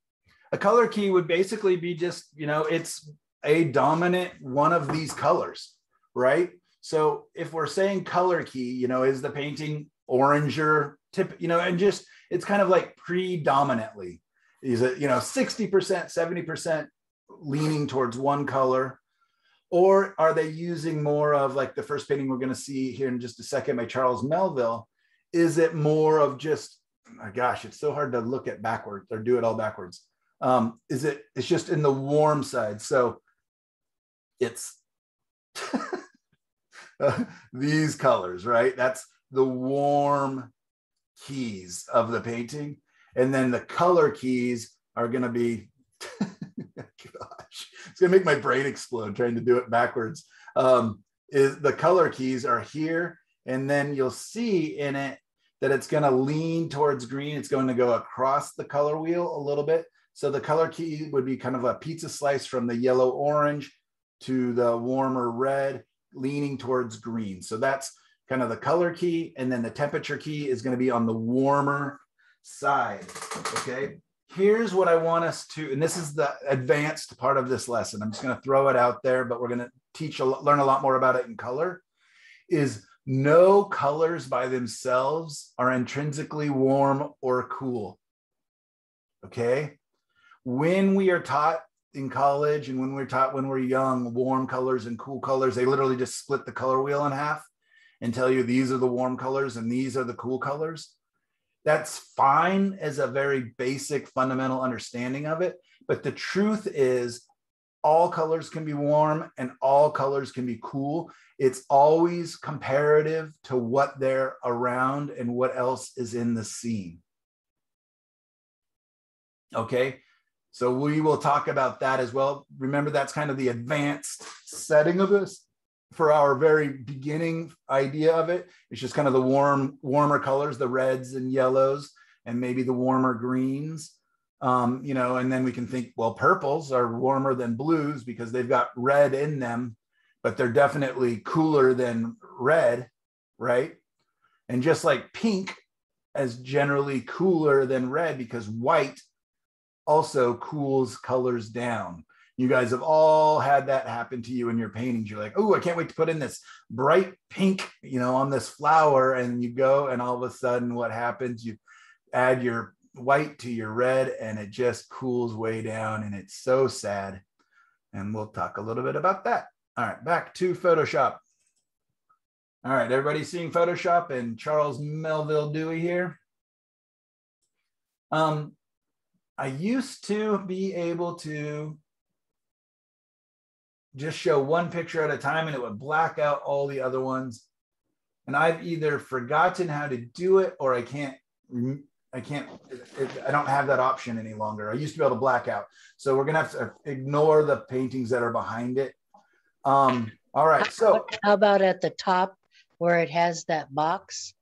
a color key would basically be just, you know, it's a dominant one of these colors, right? So if we're saying color key, you know, is the painting orange or tip, you know, and just it's kind of like predominantly. Is it, you know, 60%, 70% leaning towards one color? Or are they using more of like the first painting we're going to see here in just a second by Charles Melville? Is it more of just, oh gosh, it's so hard to look at backwards or do it all backwards. Um, is it, it's just in the warm side. So it's uh, these colors, right? That's the warm keys of the painting. And then the color keys are going to be, gosh, it's going to make my brain explode trying to do it backwards. Um, is the color keys are here. And then you'll see in it that it's going to lean towards green. It's going to go across the color wheel a little bit. So the color key would be kind of a pizza slice from the yellow orange to the warmer red, leaning towards green. So that's kind of the color key. And then the temperature key is going to be on the warmer side. Okay. Here's what I want us to, and this is the advanced part of this lesson. I'm just going to throw it out there, but we're going to teach, a, learn a lot more about it in color. Is no colors by themselves are intrinsically warm or cool. Okay. When we are taught in college and when we're taught when we're young, warm colors and cool colors, they literally just split the color wheel in half and tell you these are the warm colors and these are the cool colors. That's fine as a very basic fundamental understanding of it. But the truth is, all colors can be warm and all colors can be cool. It's always comparative to what they're around and what else is in the scene. Okay, so we will talk about that as well. Remember, that's kind of the advanced setting of this for our very beginning idea of it. It's just kind of the warm, warmer colors, the reds and yellows, and maybe the warmer greens um, you know, and then we can think, well, purples are warmer than blues because they've got red in them, but they're definitely cooler than red, right? And just like pink is generally cooler than red because white also cools colors down. You guys have all had that happen to you in your paintings. You're like, oh, I can't wait to put in this bright pink, you know, on this flower. And you go, and all of a sudden, what happens? You add your white to your red and it just cools way down and it's so sad. And we'll talk a little bit about that. All right, back to Photoshop. All right, everybody seeing Photoshop and Charles Melville Dewey here. Um, I used to be able to just show one picture at a time and it would black out all the other ones. And I've either forgotten how to do it or I can't I can't, I don't have that option any longer. I used to be able to black out. So we're going to have to ignore the paintings that are behind it. Um, all right. So how about at the top where it has that box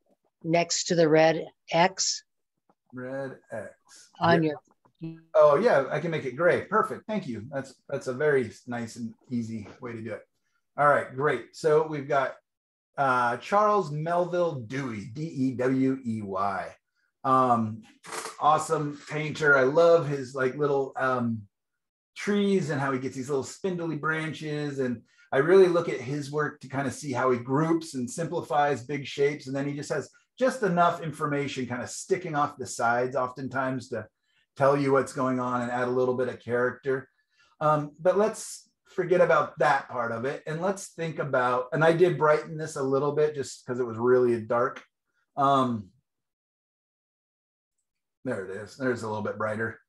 next to the red X? Red X. On your. Oh yeah, I can make it gray. Perfect. Thank you. That's, that's a very nice and easy way to do it. All right, great. So we've got uh, Charles Melville Dewey, D-E-W-E-Y um, awesome painter. I love his like little um, trees and how he gets these little spindly branches. And I really look at his work to kind of see how he groups and simplifies big shapes. And then he just has just enough information kind of sticking off the sides, oftentimes to tell you what's going on and add a little bit of character. Um, but let's forget about that part of it and let's think about, and I did brighten this a little bit just because it was really dark. Um, there it is. There's a little bit brighter.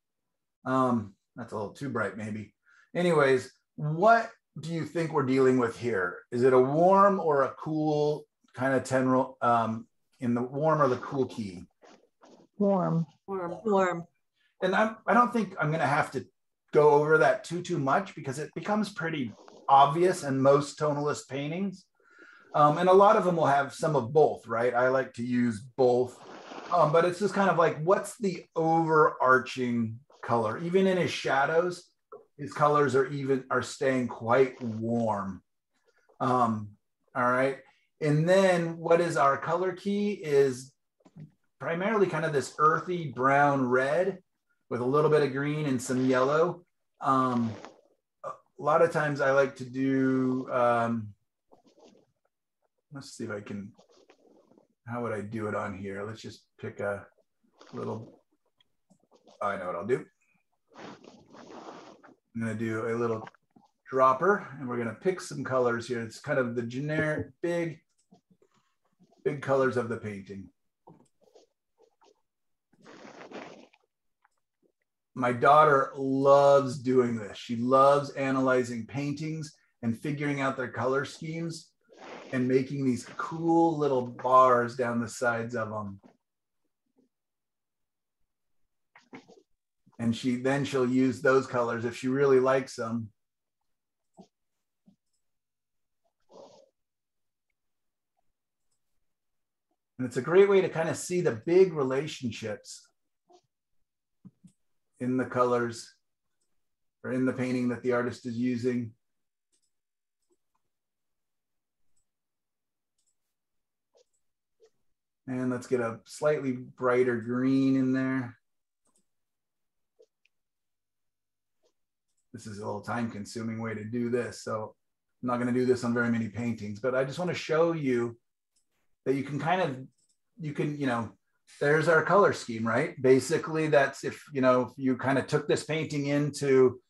Um, that's a little too bright, maybe. Anyways, what do you think we're dealing with here? Is it a warm or a cool kind of ten um, in the warm or the cool key? Warm. Warm. Warm. And I'm, I don't think I'm going to have to go over that too, too much because it becomes pretty obvious in most tonalist paintings. Um, and a lot of them will have some of both, right? I like to use both um, but it's just kind of like, what's the overarching color? Even in his shadows, his colors are even are staying quite warm. Um, all right. And then what is our color key is primarily kind of this earthy brown red with a little bit of green and some yellow. Um, a lot of times I like to do, um, let's see if I can how would I do it on here? Let's just pick a little, I know what I'll do. I'm gonna do a little dropper and we're gonna pick some colors here. It's kind of the generic big, big colors of the painting. My daughter loves doing this. She loves analyzing paintings and figuring out their color schemes and making these cool little bars down the sides of them. And she then she'll use those colors if she really likes them. And it's a great way to kind of see the big relationships in the colors or in the painting that the artist is using. And let's get a slightly brighter green in there. This is a little time consuming way to do this. So I'm not going to do this on very many paintings, but I just want to show you that you can kind of, you can, you know, there's our color scheme, right? Basically, that's if, you know, you kind of took this painting into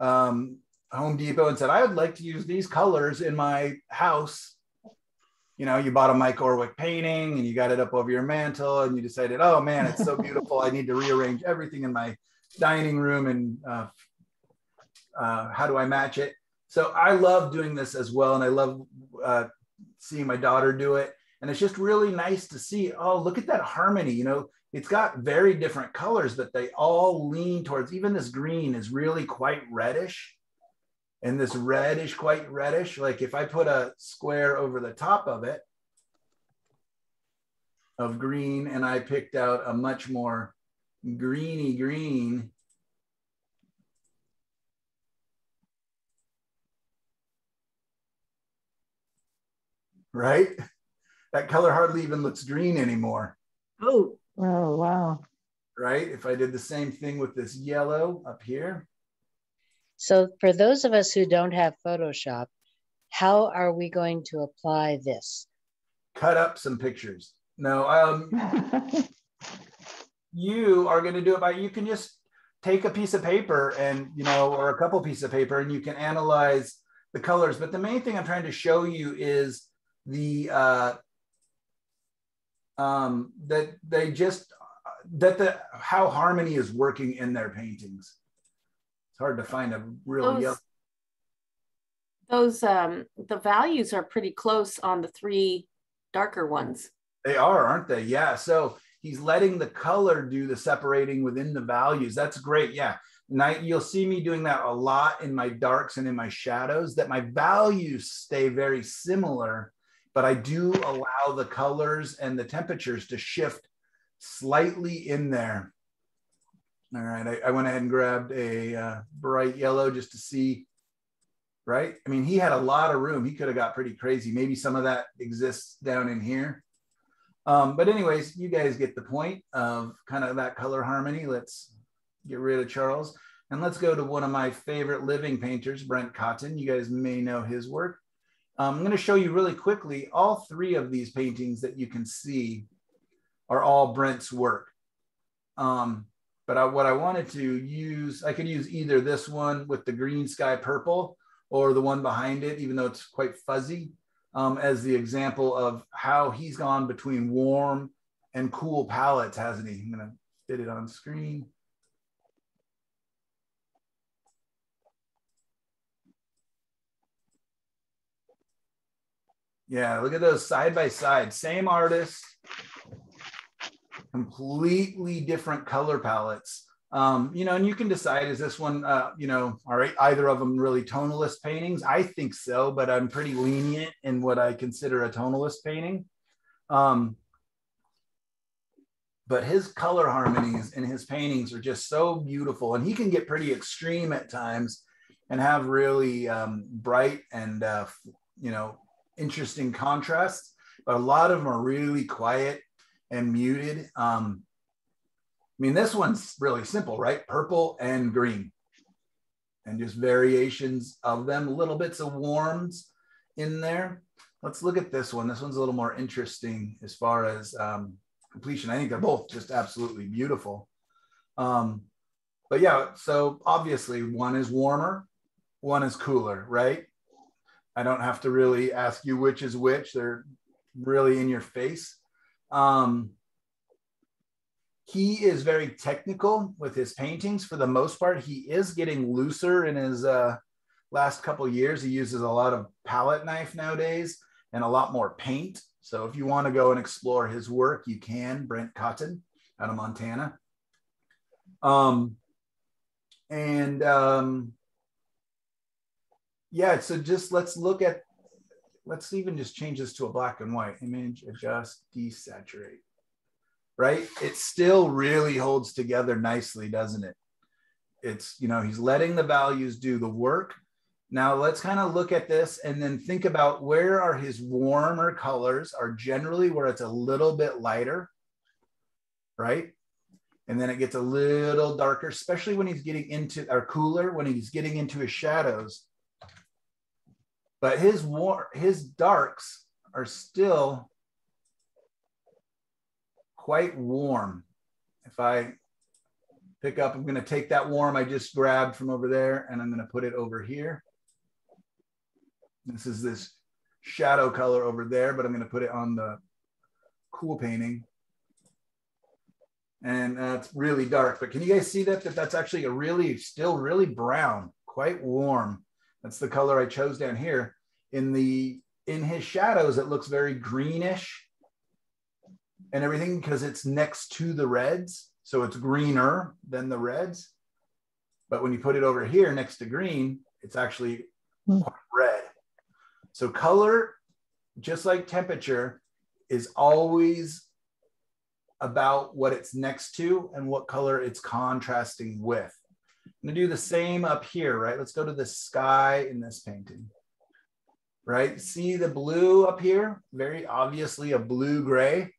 um, Home Depot and said, I would like to use these colors in my house. You know, you bought a Mike Orwick painting and you got it up over your mantle and you decided, oh man, it's so beautiful. I need to rearrange everything in my dining room and uh, uh, how do I match it? So I love doing this as well. And I love uh, seeing my daughter do it. And it's just really nice to see, oh, look at that harmony. You know, it's got very different colors, but they all lean towards, even this green is really quite reddish. And this red is quite reddish. Like if I put a square over the top of it of green and I picked out a much more greeny green, right? That color hardly even looks green anymore. Oh, Oh, wow. right? If I did the same thing with this yellow up here, So for those of us who don't have Photoshop, how are we going to apply this? cut up some pictures. No, um, you are going to do it by, you can just take a piece of paper and, you know, or a couple pieces of paper and you can analyze the colors. But the main thing I'm trying to show you is the, uh, um, that they just, that the, how harmony is working in their paintings. It's hard to find a real Those- yellow. Those, um, the values are pretty close on the three darker ones. They are, aren't they? Yeah. So he's letting the color do the separating within the values. That's great. Yeah. Night you'll see me doing that a lot in my darks and in my shadows, that my values stay very similar, but I do allow the colors and the temperatures to shift slightly in there. All right. I, I went ahead and grabbed a uh, bright yellow just to see. Right. I mean, he had a lot of room. He could have got pretty crazy. Maybe some of that exists down in here. Um, but anyways, you guys get the point of kind of that color harmony. Let's get rid of Charles and let's go to one of my favorite living painters, Brent Cotton. You guys may know his work. Um, I'm going to show you really quickly all three of these paintings that you can see are all Brent's work. Um, but I, what I wanted to use, I could use either this one with the green sky purple or the one behind it, even though it's quite fuzzy um, as the example of how he's gone between warm and cool palettes, hasn't he? I'm gonna fit it on screen. Yeah, look at those side by side, same artist, completely different color palettes. Um, you know, and you can decide is this one, uh, you know, right, either of them really tonalist paintings? I think so, but I'm pretty lenient in what I consider a tonalist painting. Um, but his color harmonies in his paintings are just so beautiful, and he can get pretty extreme at times and have really um, bright and uh, you know interesting contrasts. But a lot of them are really quiet and muted. Um, I mean, this one's really simple, right? Purple and green, and just variations of them, little bits of warms in there. Let's look at this one. This one's a little more interesting as far as um, completion. I think they're both just absolutely beautiful. Um, but yeah, so obviously one is warmer, one is cooler, right? I don't have to really ask you which is which. They're really in your face. Um, he is very technical with his paintings for the most part. He is getting looser in his uh, last couple years. He uses a lot of palette knife nowadays and a lot more paint. So if you want to go and explore his work, you can. Brent Cotton out of Montana. Um, and um, yeah, so just let's look at, let's even just change this to a black and white image, adjust, desaturate, right? It still really holds together nicely, doesn't it? It's, you know, he's letting the values do the work. Now let's kind of look at this and then think about where are his warmer colors are generally where it's a little bit lighter, right? And then it gets a little darker, especially when he's getting into, or cooler, when he's getting into his shadows. But his war, his darks are still quite warm. If I pick up, I'm going to take that warm I just grabbed from over there and I'm going to put it over here. This is this shadow color over there, but I'm going to put it on the cool painting. And that's really dark, but can you guys see that, that that's actually a really, still really brown, quite warm. That's the color I chose down here. In the, in his shadows, it looks very greenish and everything because it's next to the reds. So it's greener than the reds. But when you put it over here next to green, it's actually hmm. red. So color, just like temperature, is always about what it's next to and what color it's contrasting with. I'm gonna do the same up here, right? Let's go to the sky in this painting, right? See the blue up here? Very obviously a blue gray.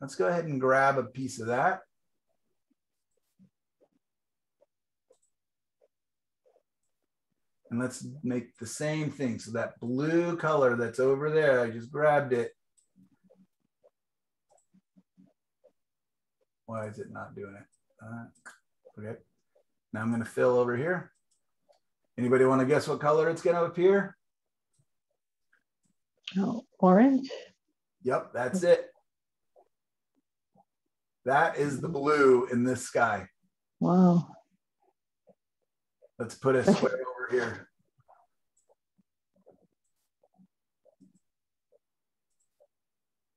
Let's go ahead and grab a piece of that. And let's make the same thing. So that blue color that's over there, I just grabbed it. Why is it not doing it? Uh, okay. Now I'm going to fill over here. Anybody want to guess what color it's going to appear? Oh, orange? Yep, that's it. That is the blue in this sky. Wow. Let's put a square over here.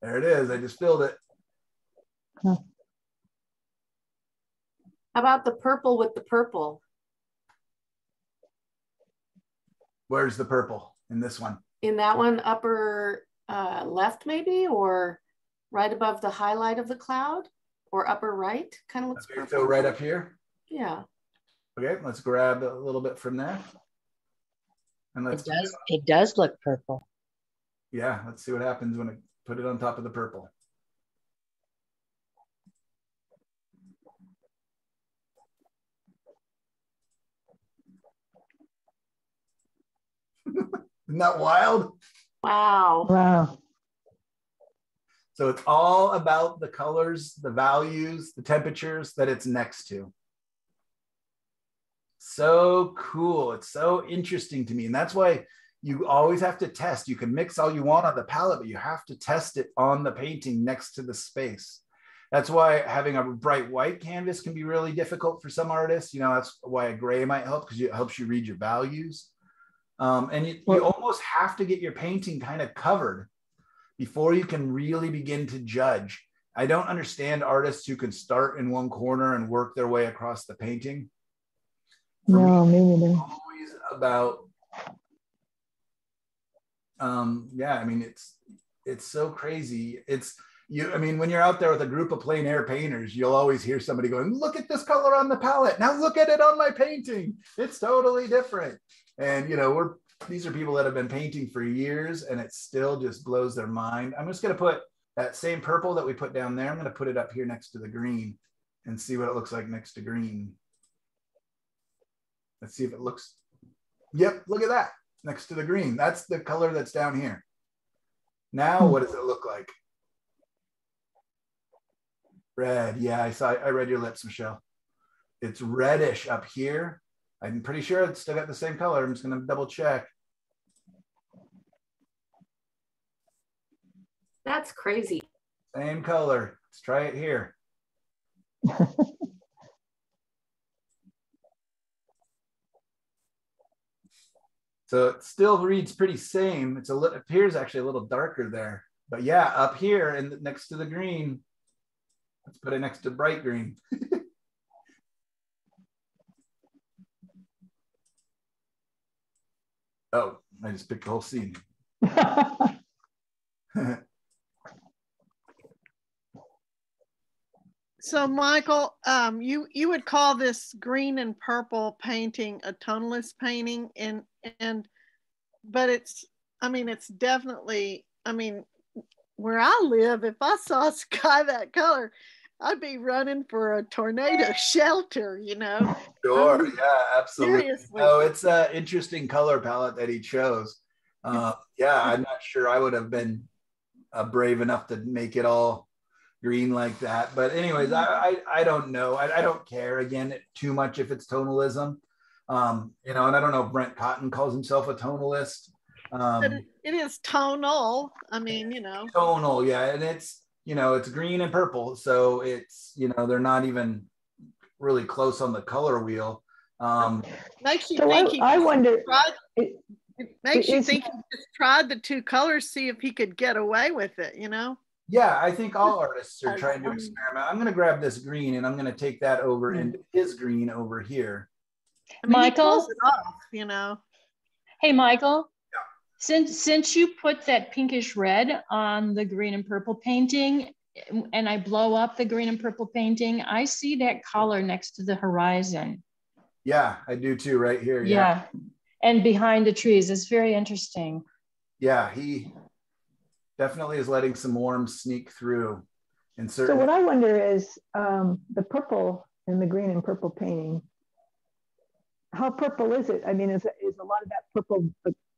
There it is. I just filled it. How about the purple with the purple? Where's the purple in this one? In that one, upper uh, left maybe, or right above the highlight of the cloud, or upper right, kind of looks Okay, purple. so right up here. Yeah. Okay, let's grab a little bit from there. And It let's, does, it does look purple. yeah, let's see what happens when I put it on top of the purple. Isn't that wild? Wow. Wow. So it's all about the colors, the values, the temperatures that it's next to. So cool. It's so interesting to me. And that's why you always have to test. You can mix all you want on the palette, but you have to test it on the painting next to the space. That's why having a bright white canvas can be really difficult for some artists. You know, that's why a gray might help because it helps you read your values. Um, and you, you almost have to get your painting kind of covered before you can really begin to judge. I don't understand artists who can start in one corner and work their way across the painting. For me, No, me neither. always about um yeah i mean it's it's so crazy it's you i mean when you're out there with a group of plein air painters you'll always hear somebody going look at this color on the palette now look at it on my painting it's totally different and you know we're these are people that have been painting for years and it still just blows their mind i'm just going to put that same purple that we put down there i'm going to put it up here next to the green and see what it looks like next to green Let's see if it looks. Yep, look at that next to the green. That's the color that's down here. Now, hmm. what does it look like? Red. Yeah, I saw. I read your lips, Michelle. It's reddish up here. I'm pretty sure it's still got the same color. I'm just going to double check. That's crazy. Same color. Let's try it here. So it still reads pretty same. It's a little appears actually a little darker there. But yeah, up here and next to the green, let's put it next to bright green. oh, I just picked the whole scene. So Michael, um, you you would call this green and purple painting a tonalist painting, and and but it's I mean it's definitely I mean where I live, if I saw a sky that color, I'd be running for a tornado shelter, you know. Sure, Um, yeah, absolutely. seriously. Oh, it's an interesting color palette that he chose. Uh, yeah, I'm not sure I would have been uh, brave enough to make it all green like that. But anyways, I I, I don't know. I, I don't care again too much if it's tonalism. Um, you know, and I don't know if Brent Cotton calls himself a tonalist. Um, it, it is tonal. I mean, you know. tonal, yeah, and it's you know it's green and purple, so it's you know they're not even really close on the color wheel. Um, Makes you So I, think he I wonder, tried, it- it makes you think he just tried the two colors, see if he could get away with it, you know? Yeah, I think all artists are trying to experiment. I'm going to grab this green and I'm going to take that over Hmm. into his green over here. I mean, he Michael? pulls it off, you know. Hey, Michael. Since since you put that pinkish red on the green and purple painting, and I blow up the green and purple painting, I see that color next to the horizon. Yeah, I do too, right here. Yeah. Yeah, And behind the trees. It's very interesting. yeah, he definitely is letting some warmth sneak through. And so what I wonder is um, the purple and the green and purple painting. How purple is it? I mean, is, is a lot of that purple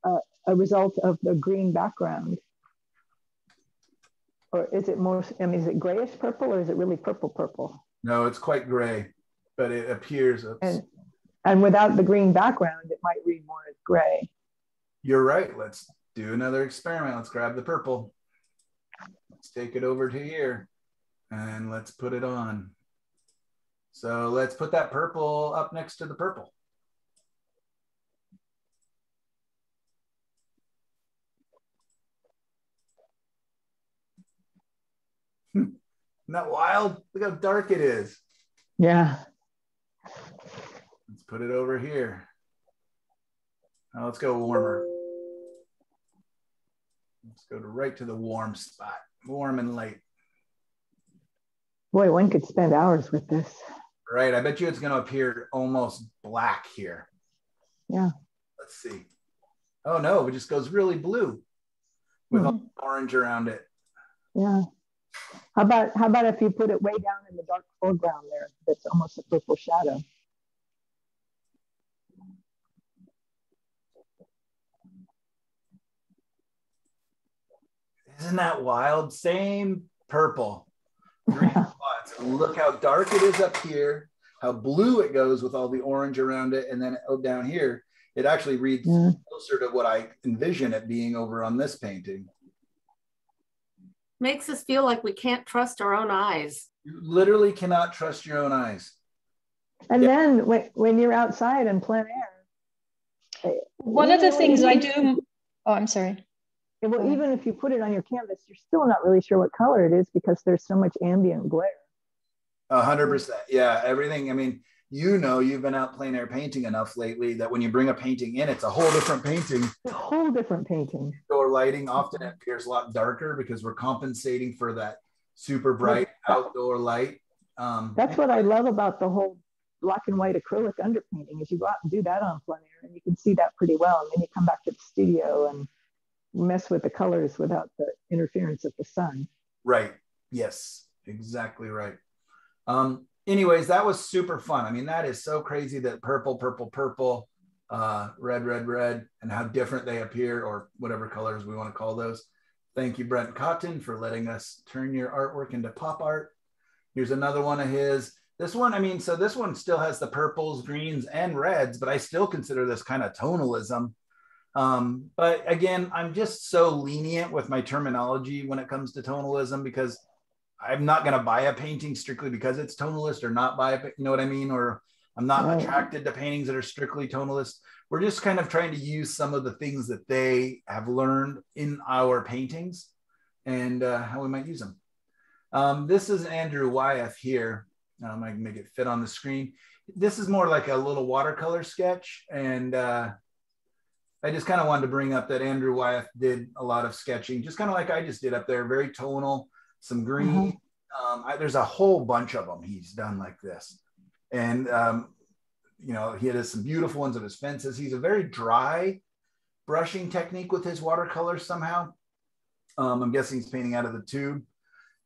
uh, a result of the green background? Or is it more, I mean, is it grayish purple or is it really purple purple? no, it's quite gray, but it appears. And, and without the green background, it might read more as gray. You're right. Let's do another experiment. Let's grab the purple. Let's take it over to here and let's put it on. So let's put that purple up next to the purple. Isn't that wild? Look how dark it is. Yeah. Let's put it over here. Now let's go warmer. Let's go to right to the warm spot, warm and light. Boy, one could spend hours with this. Right. I bet you it's going to appear almost black here. Yeah. Let's see. Oh no, it just goes really blue with all orange around it. Yeah. How about how about if you put it way down in the dark foreground there? That's almost a purple shadow. Isn't that wild? Same purple. Spots. Look how dark it is up here, how blue it goes with all the orange around it. And then oh, down here, it actually reads Yeah. closer to what I envision it being over on this painting. Makes us feel like we can't trust our own eyes. You literally cannot trust your own eyes. And Yeah. then when, when you're outside in plein air, One of the things I do, oh, I'm sorry. Well, even if you put it on your canvas, you're still not really sure what color it is because there's so much ambient glare. A hundred percent. Yeah. Everything. I mean, you know, you've been out plein air painting enough lately that when you bring a painting in, it's a whole different painting. A whole different painting. Outdoor lighting often appears a lot darker because we're compensating for that super bright outdoor light. Um, That's what I love about the whole black and white acrylic underpainting is you go out and do that on plein air and you can see that pretty well. And then you come back to the studio and mess with the colors without the interference of the sun. Right. Yes, exactly right. Um, anyways, that was super fun. I mean, that is so crazy that purple, purple, purple, uh, red, red, red, and how different they appear, or whatever colors we want to call those. Thank you, Brent Cotton, for letting us turn your artwork into pop art. Here's another one of his. This one, I mean, so this one still has the purples, greens, and reds, but I still consider this kind of tonalism. Um, but again, I'm just so lenient with my terminology when it comes to tonalism because I'm not going to buy a painting strictly because it's tonalist or not buy a, you know what I mean? Or I'm not attracted to paintings that are strictly tonalist. We're just kind of trying to use some of the things that they have learned in our paintings and uh, how we might use them. Um, this is Andrew Wyeth here. Um, I can make it fit on the screen. This is more like a little watercolor sketch. And uh, I just kind of wanted to bring up that Andrew Wyeth did a lot of sketching, just kind of like I just did up there, very tonal, some green. Um, I, there's a whole bunch of them he's done like this. And, um, you know, he has some beautiful ones of his fences. He's a very dry brushing technique with his watercolors somehow. Um, I'm guessing he's painting out of the tube.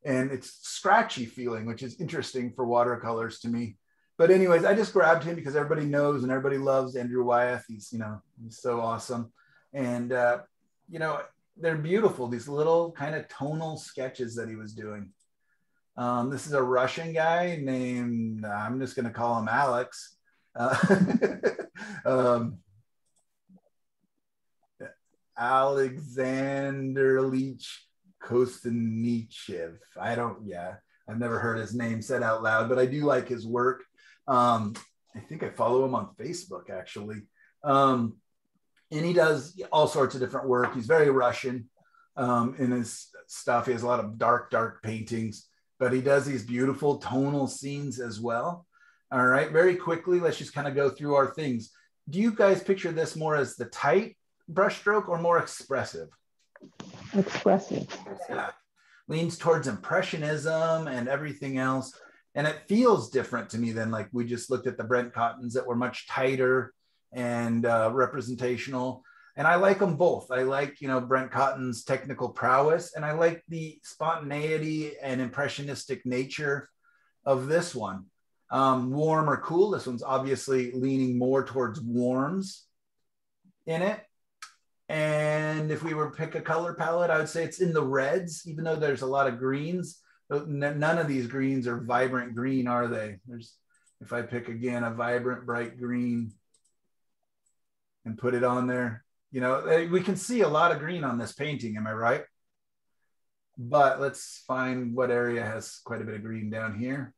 And it's scratchy feeling, which is interesting for watercolors to me. But anyways, I just grabbed him because everybody knows and everybody loves Andrew Wyeth. He's, you know, he's so awesome. And, uh, you know, they're beautiful, these little kind of tonal sketches that he was doing. Um, this is a Russian guy named, I'm just going to call him Alex. Uh, um, Alexander Leach Kostanichev. I don't, yeah, I've never heard his name said out loud, but I do like his work. Um, I think I follow him on Facebook actually. Um, and he does all sorts of different work. He's very Russian um, in his stuff. He has a lot of dark, dark paintings, but he does these beautiful tonal scenes as well. All right, very quickly, let's just kind of go through our things. Do you guys picture this more as the tight brushstroke or more expressive? Expressive. Yeah. Leans towards impressionism and everything else. And it feels different to me than like we just looked at the Brent Cottons that were much tighter and uh, representational. And I like them both. I like, you know, Brent Cotton's technical prowess, and I like the spontaneity and impressionistic nature of this one. Um, warm or cool. This one's obviously leaning more towards warms in it. And if we were to pick a color palette, I would say it's in the reds, even though there's a lot of greens. None of these greens are vibrant green, are they? There's, if I pick again a vibrant bright green and put it on there, you know, eh, we can see a lot of green on this painting. Am I right? But let's find what area has quite a bit of green down here.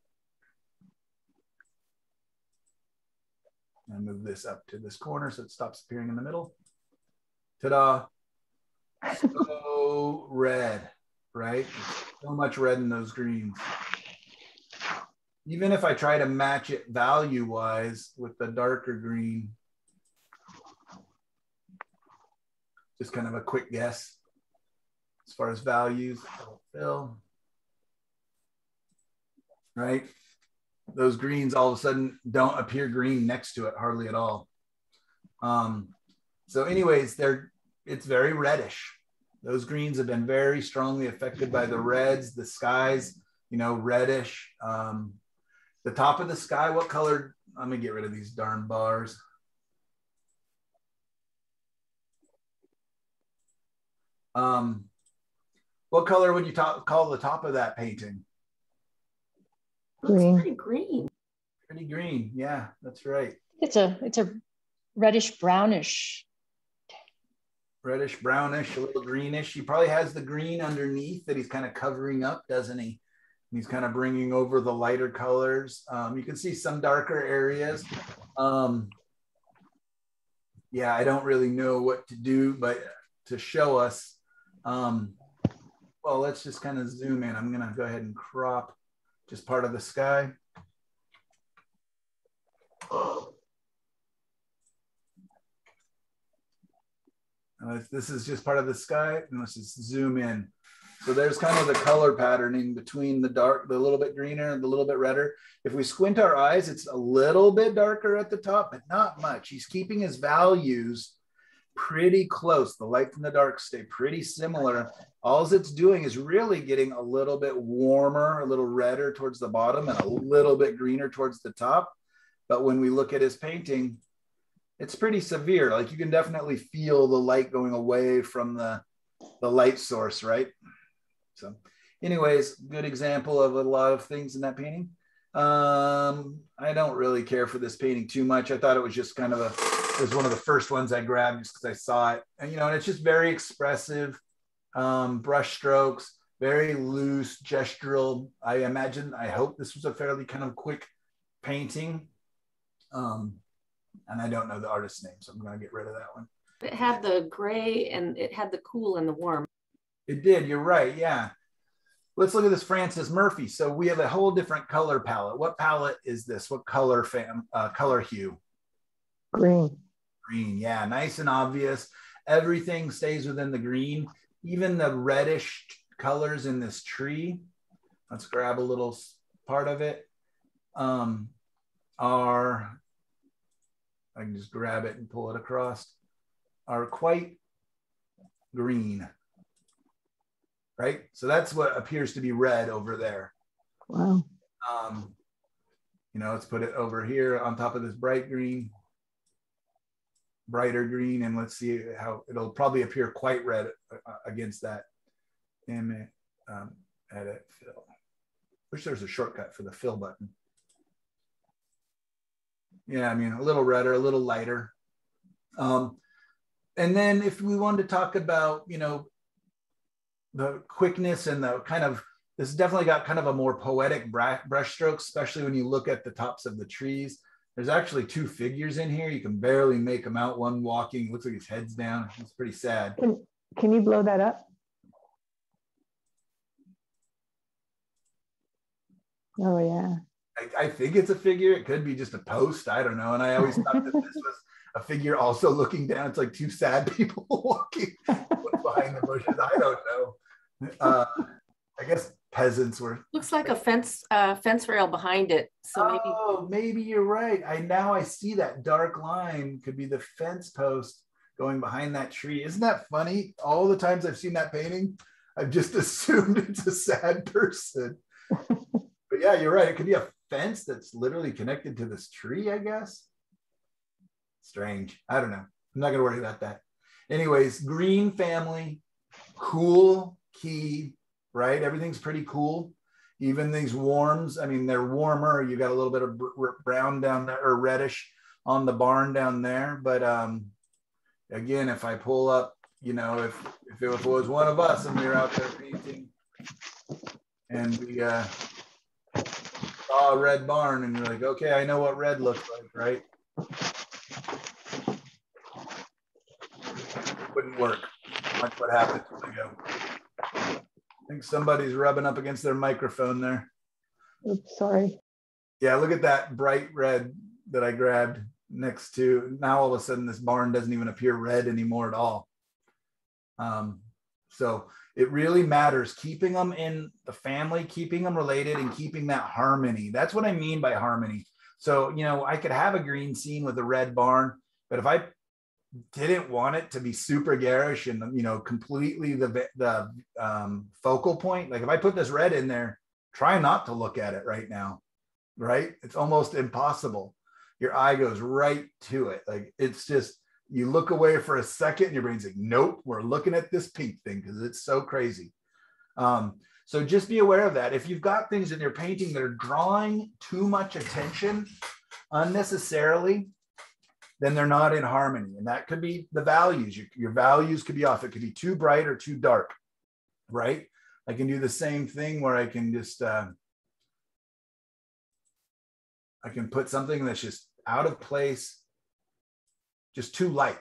And move this up to this corner so it stops appearing in the middle. Ta-da. So red, right? So much red in those greens. Even if I try to match it value-wise with the darker green, just kind of a quick guess as far as values. Fill. Right? Those greens all of a sudden don't appear green next to it hardly at all. Um, so, anyways, they're it's very reddish. Those greens have been very strongly affected by the reds, the skies, you know, reddish. Um, the top of the sky, what color? Let me get rid of these darn bars. Um, what color would you talk, call the top of that painting? Looks Green. pretty green. Pretty green. Yeah, that's right. It's a it's a reddish brownish. Reddish, brownish, a little greenish. He probably has the green underneath that he's kind of covering up, doesn't he? And he's kind of bringing over the lighter colors. Um, you can see some darker areas. Um, yeah, I don't really know what to do, but to show us, um, well, let's just kind of zoom in. I'm going to go ahead and crop just part of the sky. This is just part of the sky, and let's just zoom in. So there's kind of the color patterning between the dark, the little bit greener and the little bit redder. If we squint our eyes, it's a little bit darker at the top, but not much. He's keeping his values pretty close. The light and the dark stay pretty similar. All it's doing is really getting a little bit warmer, a little redder towards the bottom and a little bit greener towards the top. But when we look at his painting, it's pretty severe. Like you can definitely feel the light going away from the, the light source, right? So anyways, good example of a lot of things in that painting. Um, I don't really care for this painting too much. I thought it was just kind of a, it was one of the first ones I grabbed just because I saw it. And, you know, and it's just very expressive um, brush strokes, very loose gestural. I imagine, I hope this was a fairly kind of quick painting. Um, and I don't know the artist's name, so I'm going to get rid of that one. It had the gray and it had the cool and the warm. It did. You're right. Yeah. Let's look at this Francis Murphy. So we have a whole different color palette. What palette is this? What color fam uh, color hue? Green. Green. Yeah, nice and obvious. Everything stays within the green. Even the reddish colors in this tree. Let's grab a little part of it. Um, are I can just grab it and pull it across. Are quite green right? So that's what appears to be red over there. Wow. Um, you know, let's put it over here on top of this bright green, brighter green, and let's see how it'll probably appear quite red uh, against that image. Um, edit fill. Wish there's a shortcut for the fill button. Yeah, I mean, a little redder, a little lighter. Um, and then if we wanted to talk about, you know, the quickness and the kind of this definitely got kind of a more poetic brush strokes, especially when you look at the tops of the trees. There's actually two figures in here. You can barely make them out. One walking, looks like his head's down. It's pretty sad. Can, can you blow that up? Oh yeah. I, I, think it's a figure. It could be just a post. I don't know. And I always thought that this was a figure also looking down. It's like two sad people walking behind the bushes. I don't know. Uh, I guess peasants were. Looks like a fence uh, fence rail behind it. So maybe. Oh, maybe you're right. I now I see that dark line could be the fence post going behind that tree. Isn't that funny? All the times I've seen that painting, I've just assumed it's a sad person. but yeah, you're right. It could be a fence that's literally connected to this tree, I guess. Strange. I don't know. I'm not gonna worry about that. Anyways, green family, cool key, right? Everything's pretty cool. Even these warms, I mean, they're warmer. You got a little bit of brown down there or reddish on the barn down there. But um, again, if I pull up, you know, if, if it was one of us and we were out there painting and we uh, saw a red barn and you're like, okay, I know what red looks like, right? Wouldn't work. Watch what happens when I go. I think somebody's rubbing up against their microphone there. Oops, sorry. Yeah, look at that bright red that I grabbed next to. Now all of a sudden, this barn doesn't even appear red anymore at all. Um, so it really matters keeping them in the family, keeping them related, and keeping that harmony. That's what I mean by harmony. So, you know, I could have a green scene with a red barn, but if I didn't want it to be super garish and you know completely the the um, focal point. Like if I put this red in there, try not to look at it right now. Right? It's almost impossible. Your eye goes right to it. Like it's just you look away for a second, and your brain's like, nope, we're looking at this pink thing because it's so crazy. Um, so just be aware of that. If you've got things in your painting that are drawing too much attention unnecessarily, then they're not in harmony. And that could be the values. Your, your values could be off. It could be too bright or too dark, right? I can do the same thing where I can just, uh, I can put something that's just out of place, just too light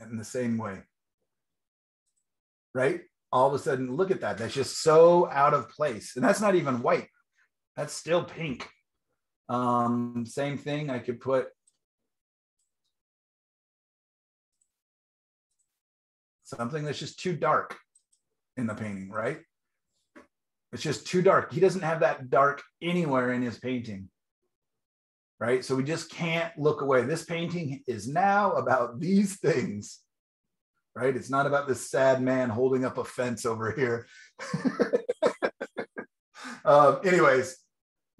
in the same way, right? All of a sudden, look at that. That's just so out of place. And that's not even white. That's still pink. Um, same thing. I could put something that's just too dark in the painting, right? It's just too dark. He doesn't have that dark anywhere in his painting, right? So we just can't look away. This painting is now about these things, right? It's not about this sad man holding up a fence over here. um, anyways,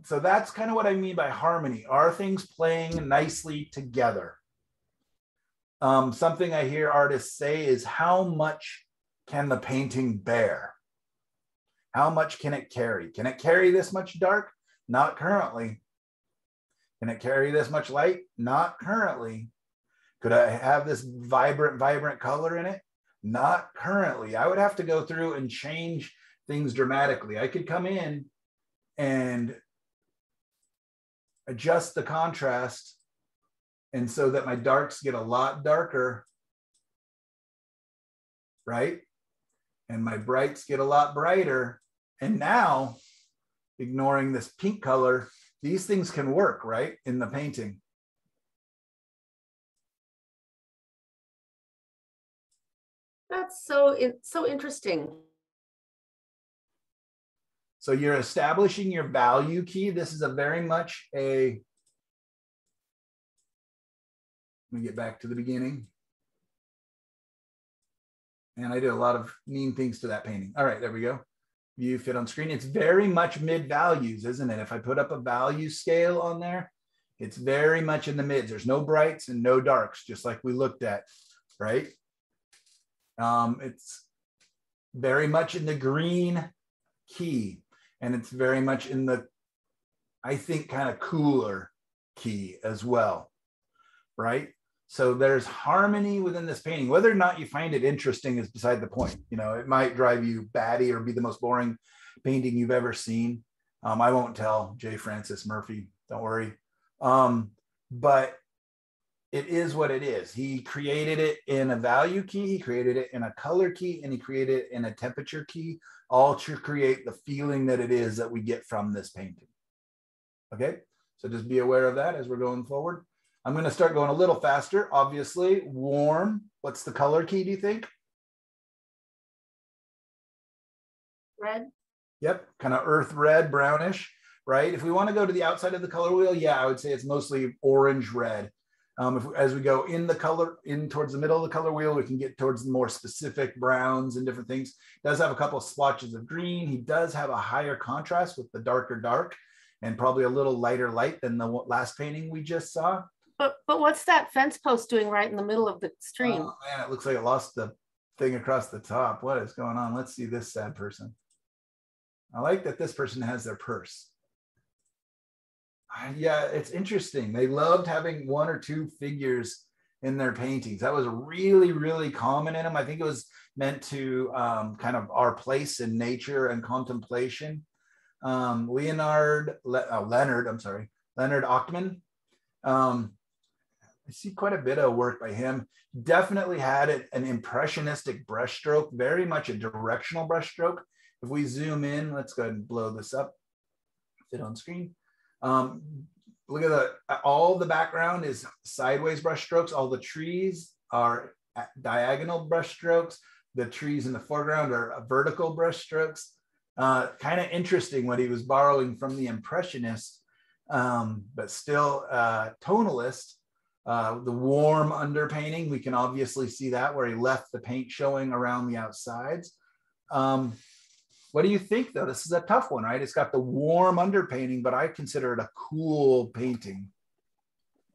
so that's kind of what I mean by harmony. Are things playing nicely together? Um, something I hear artists say is how much can the painting bear? How much can it carry? Can it carry this much dark? Not currently. Can it carry this much light? Not currently. Could I have this vibrant, vibrant color in it? Not currently. I would have to go through and change things dramatically. I could come in and adjust the contrast And so that my darks get a lot darker, right? And my brights get a lot brighter. And now, ignoring this pink color, these things can work, right, in the painting. That's so it's so interesting. So you're establishing your value key. This is a very much a, let me get back to the beginning. And I did a lot of mean things to that painting. All right, there we go. View fit on screen. It's very much mid values, isn't it? If I put up a value scale on there, it's very much in the mids. There's no brights and no darks, just like we looked at, right? Um, it's very much in the green key, and it's very much in the, I think, kind of cooler key as well, right? So there's harmony within this painting. Whether or not you find it interesting is beside the point. You know, it might drive you batty or be the most boring painting you've ever seen. Um, I won't tell J. Francis Murphy, don't worry. Um, but it is what it is. He created it in a value key, he created it in a color key, and he created it in a temperature key, all to create the feeling that it is that we get from this painting. Okay, so just be aware of that as we're going forward. I'm going to start going a little faster. Obviously, warm. What's the color key, do you think? Red. Yep, kind of earth red, brownish, right? If we want to go to the outside of the color wheel, yeah, I would say it's mostly orange red. Um, if, as we go in the color, in towards the middle of the color wheel, we can get towards the more specific browns and different things. Does have a couple of splotches of green. He does have a higher contrast with the darker dark and probably a little lighter light than the last painting we just saw. But but what's that fence post doing right in the middle of the stream? Oh man, it looks like it lost the thing across the top. What is going on? Let's see this sad person. I like that this person has their purse yeah, it's interesting. They loved having one or two figures in their paintings. That was really, really common in them. I think it was meant to um, kind of our place in nature and contemplation. Um, Leonard, Le- uh, Leonard, I'm sorry, Leonard Ochtman. Um, I see quite a bit of work by him. Definitely had an impressionistic brushstroke, very much a directional brushstroke. If we zoom in, let's go ahead and blow this up, fit on screen. Um, look at the, all the background is sideways brushstrokes. All the trees are diagonal brushstrokes. The trees in the foreground are vertical brushstrokes. Uh, kind of interesting what he was borrowing from the Impressionists, um, but still uh, tonalist. Uh, the warm underpainting, we can obviously see that where he left the paint showing around the outsides. Um, what do you think though? This is a tough one, right? It's got the warm underpainting, but I consider it a cool painting.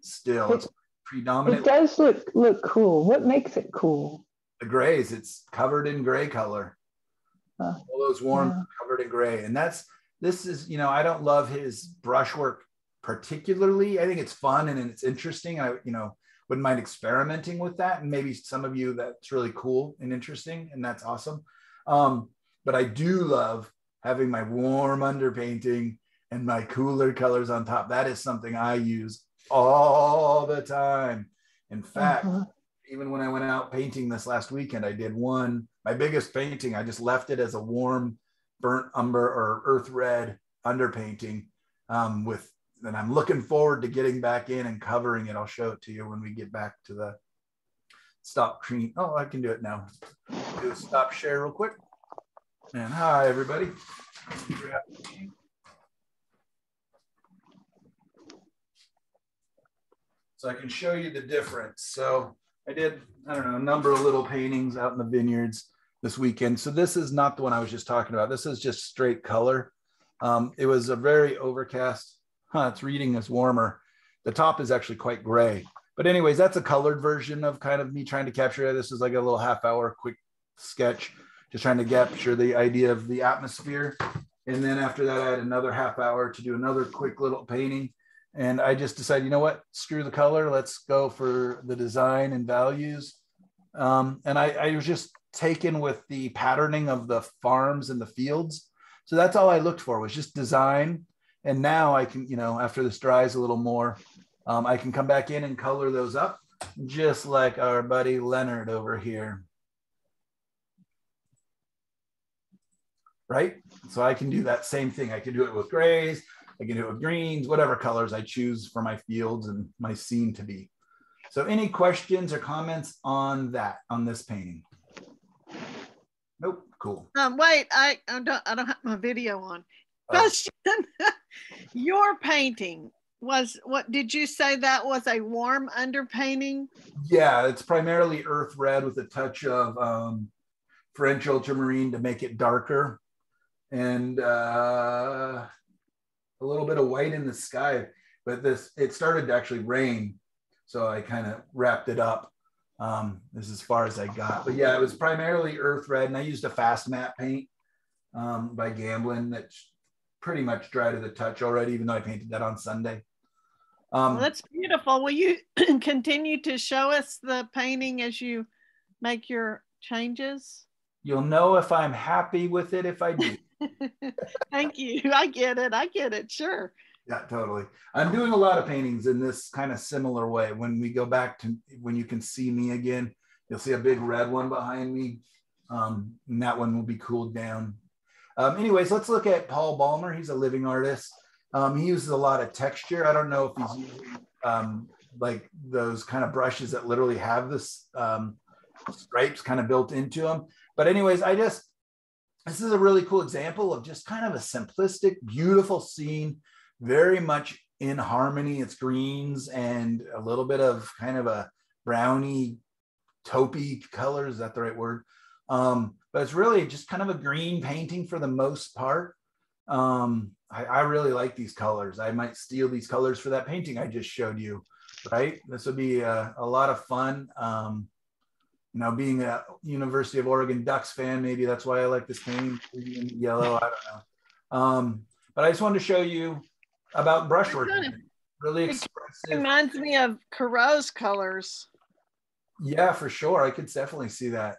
Still, it's predominant. It does look look cool. What makes it cool? The grays. It's covered in gray color. Huh. All those warm Yeah. covered in gray, and that's this is you know I don't love his brushwork particularly. I think it's fun and it's interesting. I you know wouldn't mind experimenting with that, and maybe some of you that's really cool and interesting, and that's awesome. Um, but I do love having my warm underpainting and my cooler colors on top. That is something I use all the time. In fact, Uh-huh. even when I went out painting this last weekend, I did one, my biggest painting, I just left it as a warm burnt umber or earth red underpainting um, with, and I'm looking forward to getting back in and covering it. I'll show it to you when we get back to the stop screen. Oh, I can do it now. Do a stop share real quick. And hi, everybody. So I can show you the difference. So I did, I don't know, a number of little paintings out in the vineyards this weekend. So this is not the one I was just talking about. This is just straight color. Um, it was a very overcast. Huh, it's reading as warmer. The top is actually quite gray. But anyways, that's a colored version of kind of me trying to capture. This is like a little half hour quick sketch, just trying to capture the idea of the atmosphere. And then after that, I had another half hour to do another quick little painting. And I just decided, you know what, screw the color. Let's go for the design and values. Um, and I, I was just taken with the patterning of the farms and the fields. So that's all I looked for was just design. And now I can, you know, after this dries a little more, Um, I can come back in and color those up just like our buddy Leonard over here. Right? So I can do that same thing. I can do it with grays, I can do it with greens, whatever colors I choose for my fields and my scene to be. So any questions or comments on that, on this painting? Nope, cool. Um, wait, I, I don't I don't have my video on. Oh. Question. Your painting was what did you say that was a warm underpainting? Yeah, it's primarily earth red with a touch of um, French ultramarine to make it darker and uh, a little bit of white in the sky. But this, it started to actually rain. So I kind of wrapped it up. Um, this is as far as I got. But yeah, it was primarily earth red. And I used a fast matte paint um, by Gamblin that's pretty much dry to the touch already, even though I painted that on Sunday. Um, Well, that's beautiful. Will you continue to show us the painting as you make your changes? you'll know if I'm happy with it if I do. Thank you. I get it. I get it. Sure. Yeah, totally. I'm doing a lot of paintings in this kind of similar way. When we go back to when you can see me again, you'll see a big red one behind me. Um, and that one will be cooled down. Um, anyways, let's look at Paul Balmer. He's a living artist. Um, he uses a lot of texture. I don't know if he's using um, like those kind of brushes that literally have this um, stripes kind of built into them. But anyways, I just this is a really cool example of just kind of a simplistic, beautiful scene, very much in harmony. It's greens and a little bit of kind of a browny, taupey color. Is that the right word? Um, but it's really just kind of a green painting for the most part. Um, I, I really like these colors. I might steal these colors for that painting I just showed you, right? This would be a, a lot of fun. Um, you know, being a University of Oregon Ducks fan, maybe that's why I like this painting in yellow. I don't know. Um, but I just wanted to show you about brushwork. Really It expressive. Reminds me of Corot's colors. Yeah, for sure. I could definitely see that.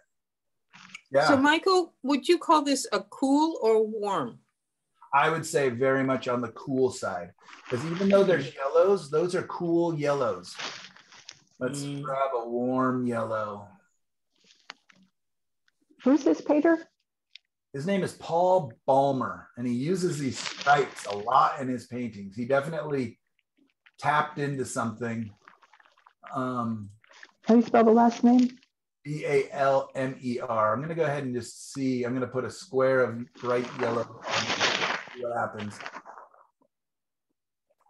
Yeah, So Michael, would you call this a cool or warm? I would say very much on the cool side. Because even though there's yellows, those are cool yellows. Let's Mm. grab a warm yellow. Who's this, Peter? His name is Paul Balmer, and he uses these stripes a lot in his paintings. He definitely tapped into something. Um, How do you spell the last name? B A L M E R. I'm going to go ahead and just see. I'm going to put a square of bright yellow. what happens.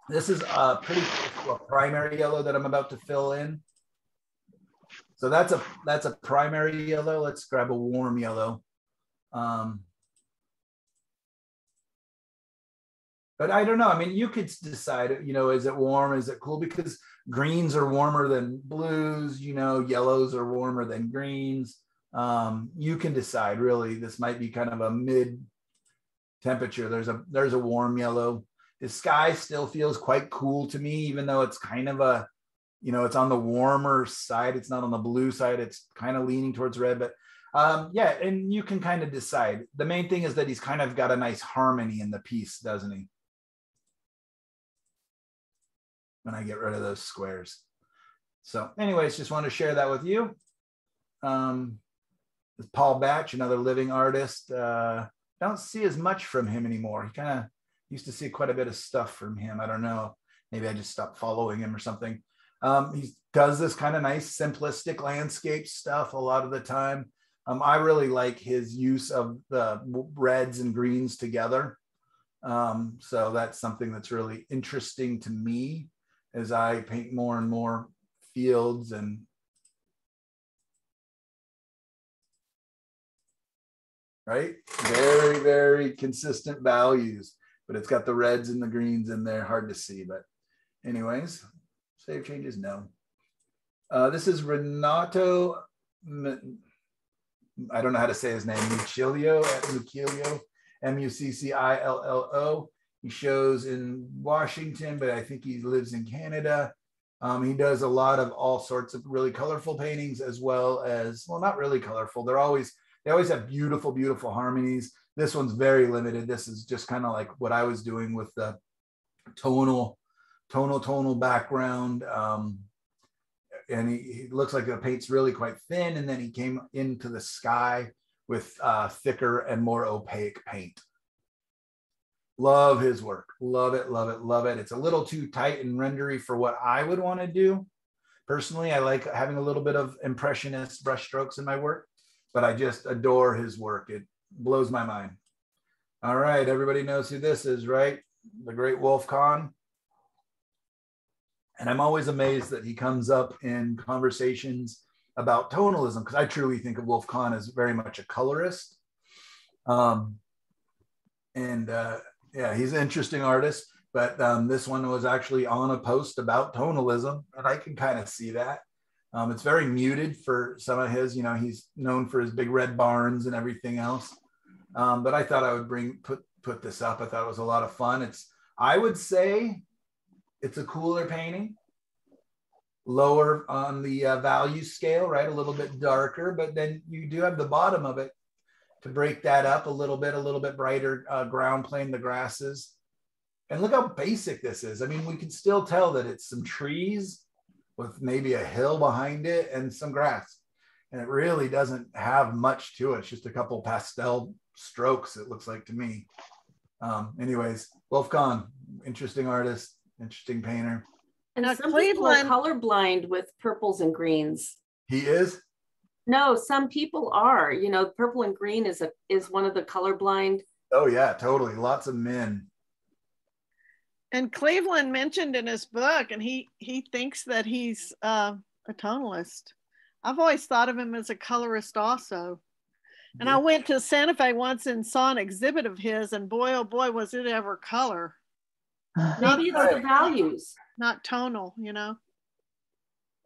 This is a pretty a primary yellow that I'm about to fill in. So that's a that's a primary yellow. Let's grab a warm yellow. Um, but I don't know. I mean, you could decide. You know, is it warm? Is it cool? Because greens are warmer than blues. You know, yellows are warmer than greens. Um, you can decide. Really, this might be kind of a mid temperature. There's a there's a warm yellow. The sky still feels quite cool to me, even though it's kind of a, you know, it's on the warmer side. It's not on the blue side. It's kind of leaning towards red, but um, yeah, and you can kind of decide. The main thing is that he's kind of got a nice harmony in the piece, doesn't he? When I get rid of those squares. So, anyways, just want to share that with you. Um, Paul Batch, another living artist. Uh, don't see as much from him anymore. He kind of used to see quite a bit of stuff from him. I don't know. Maybe I just stopped following him or something. Um, he does this kind of nice, simplistic landscape stuff a lot of the time. Um, I really like his use of the reds and greens together. Um, so that's something that's really interesting to me as I paint more and more fields and right? Very, very consistent values, but it's got the reds and the greens in there. Hard to see, but anyways, save changes, no. Uh, this is Renato, I don't know how to say his name, Mucilio, Mucilio, M-U-C-C-I-L-L-O. He shows in Washington, but I think he lives in Canada. Um, he does a lot of all sorts of really colorful paintings as well as, well, not really colorful. They're always they always have beautiful, beautiful harmonies. This one's very limited. This is just kind of like what I was doing with the tonal tonal tonal background. Um, and he, he, looks like the paint's really quite thin. And then he came into the sky with uh, thicker and more opaque paint. Love his work. Love it, love it, love it. It's a little too tight and rendery for what I would want to do. Personally, I like having a little bit of impressionist brushstrokes in my work, but I just adore his work. It blows my mind. All right, everybody knows who this is, right? The great Wolf Kahn. And I'm always amazed that he comes up in conversations about tonalism because I truly think of Wolf Kahn as very much a colorist. Um, and uh, yeah, he's an interesting artist. But um, this one was actually on a post about tonalism, and I can kind of see that. Um, it's very muted for some of his. You know, he's known for his big red barns and everything else. Um, but I thought I would bring put put this up. I thought it was a lot of fun. It's I would say it's a cooler painting, lower on the uh, value scale, right? A little bit darker, but then you do have the bottom of it to break that up a little bit, a little bit brighter uh, ground plane, the grasses. And look how basic this is. I mean, we can still tell that it's some trees with maybe a hill behind it and some grass. And it really doesn't have much to it. It's just a couple pastel strokes, it looks like to me. Um, anyways, Wolf Kahn, interesting artist, interesting painter. And now, some Cleveland... people are colorblind with purples and greens. He is? No, some people are. You know, purple and green is a is one of the colorblind. Oh yeah, totally. Lots of men. And Cleveland mentioned in his book, and he he thinks that he's uh, a tonalist. I've always thought of him as a colorist also. And yeah. I went to Santa Fe once and saw an exhibit of his, and boy, oh boy, was it ever color. Maybe it's the values not tonal, you know?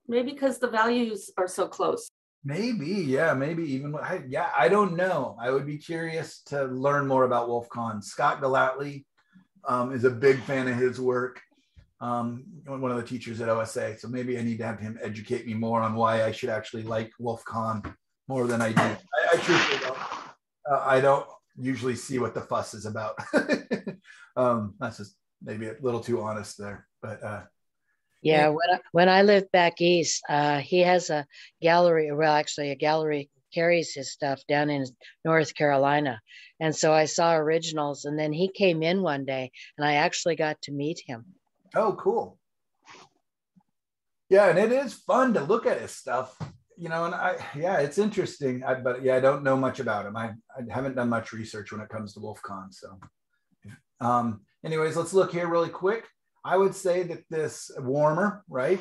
Maybe because the values are so close. Maybe, yeah, maybe even. I, yeah, I don't know. I would be curious to learn more about Wolf Kahn. Scott Golightly um, is a big fan of his work. Um, one of the teachers at OSA. So maybe I need to have him educate me more on why I should actually like Wolf Kahn more than I do. I, I don't. Uh, I don't usually see what the fuss is about. um, that's just maybe a little too honest there. But uh, yeah, when I, when I lived back east, uh, he has a gallery. Well, actually, a gallery carries his stuff down in North Carolina, and so I saw originals. And then he came in one day, and I actually got to meet him. Oh, cool. Yeah, and it is fun to look at his stuff you know, and I, yeah, it's interesting. I, but yeah, I don't know much about him. I, I haven't done much research when it comes to Wolf Kahn. So, um, anyways, let's look here really quick. I would say that this warmer, right?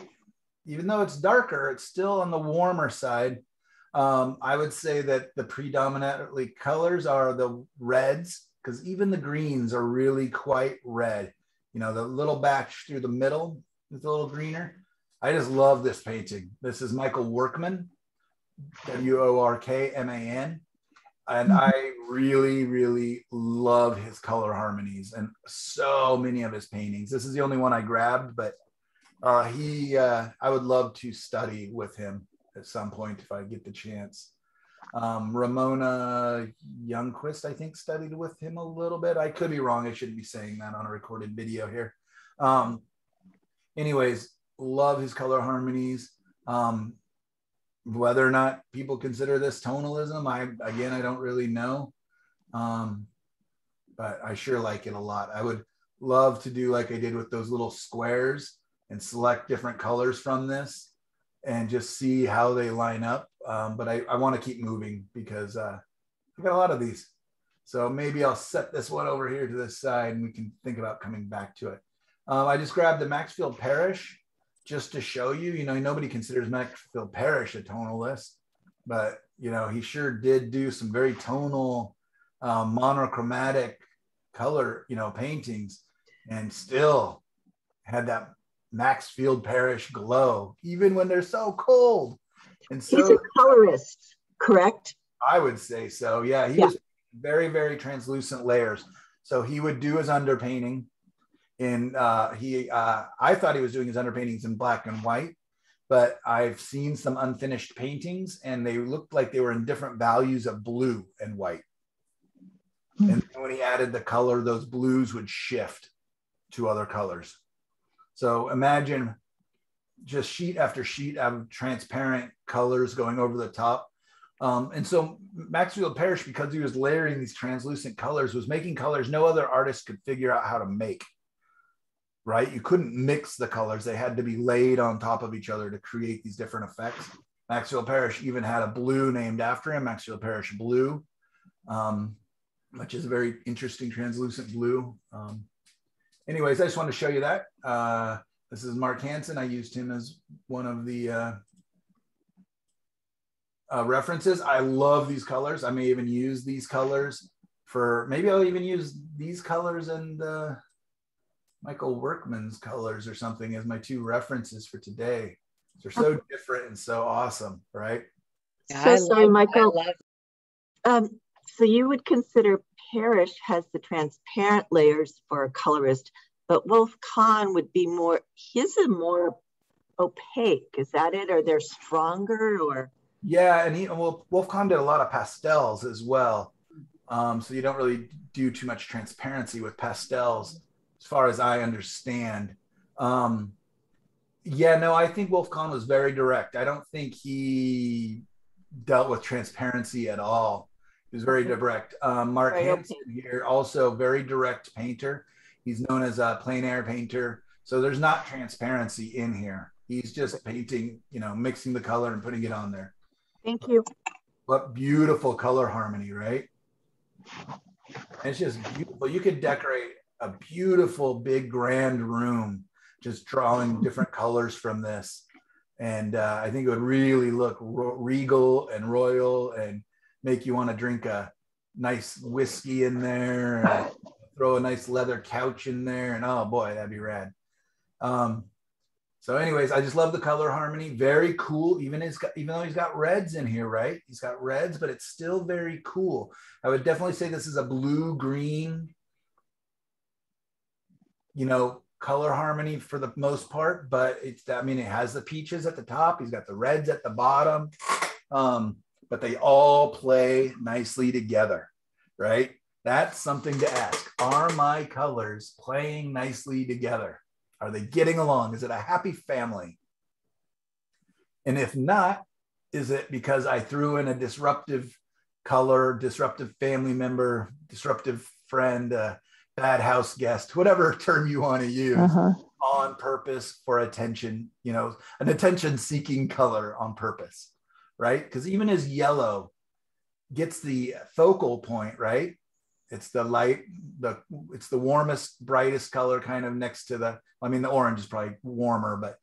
Even though it's darker, it's still on the warmer side. Um, I would say that the predominantly colors are the reds, because even the greens are really quite red. You know, the little batch through the middle is a little greener. I just love this painting. This is Michael Workman, W O R K M A N and mm-hmm. I really, really love his color harmonies and so many of his paintings. This is the only one I grabbed, but uh, he, uh, I would love to study with him at some point if I get the chance. Um, Ramona Youngquist, I think, studied with him a little bit. I could be wrong. I shouldn't be saying that on a recorded video here. Um, anyways, love his color harmonies. Um, whether or not people consider this tonalism, I again I don't really know. Um, but I sure like it a lot. I would love to do like I did with those little squares and select different colors from this and just see how they line up. Um, but I, I want to keep moving because uh, I've got a lot of these. So maybe I'll set this one over here to this side and we can think about coming back to it. Um, I just grabbed the Maxfield Parrish just to show you, you know, nobody considers Maxfield Parrish a tonalist, but you know, he sure did do some very tonal, um, monochromatic color, you know, paintings, and still had that Maxfield Parrish glow, even when they're so cold. And so he's a colorist, correct? I would say so. Yeah, he yeah. was very, very translucent layers. So he would do his underpainting in uh, he uh, I thought he was doing his underpaintings in black and white, but I've seen some unfinished paintings and they looked like they were in different values of blue and white. Mm-hmm. And when he added the color, those blues would shift to other colors. So imagine just sheet after sheet of transparent colors going over the top. Um, and so Maxfield Parrish, because he was layering these translucent colors, was making colors no other artist could figure out how to make. Right? You couldn't mix the colors; they had to be laid on top of each other to create these different effects. Maxwell Parrish even had a blue named after him, Maxwell Parrish Blue, um, which is a very interesting translucent blue. Um, anyways, I just want to show you that. Uh, this is Mark Hansen. I used him as one of the uh, uh, references. I love these colors. I may even use these colors for, maybe I'll even use these colors and uh, Michael Workman's colors or something as my two references for today. They're so different and so awesome, right? So I sorry, love- Michael. Um, so you would consider Parrish has the transparent layers for a colorist, but Wolf Kahn would be more, his are more opaque. Is that it? Or they're stronger or? Yeah, and he well, Wolf Kahn did a lot of pastels as well. Um, so you don't really do too much transparency with pastels, as far as I understand. Um, yeah, no, I think Wolf Kahn was very direct. I don't think he dealt with transparency at all. He was very direct. Um, Mark Very Hansen here, also very direct painter. He's known as a plein air painter. So there's not transparency in here. He's just painting, you know, mixing the color and putting it on there. Thank you. What beautiful color harmony, right? It's just beautiful. You could decorate a beautiful, big, grand room just drawing different colors from this. And uh, I think it would really look ro- regal and royal and make you want to drink a nice whiskey in there, and throw a nice leather couch in there. And oh boy, that'd be rad. Um, so, anyways, I just love the color harmony. Very cool. Even got, even though he's got reds in here, right? He's got reds, but it's still very cool. I would definitely say this is a blue green, you know, color harmony for the most part. But it's, I mean, it has the peaches at the top. He's got the reds at the bottom, um, but they all play nicely together, right? That's something to ask. Are my colors playing nicely together? Are they getting along? Is it a happy family? And if not, is it because I threw in a disruptive color, disruptive family member, disruptive friend, uh, bad house guest, whatever term you want to use, Uh-huh. on purpose for attention, you know, an attention seeking color on purpose, right? Because even as yellow gets the focal point, right? It's the light, the it's the warmest, brightest color kind of next to the, I mean, the orange is probably warmer, but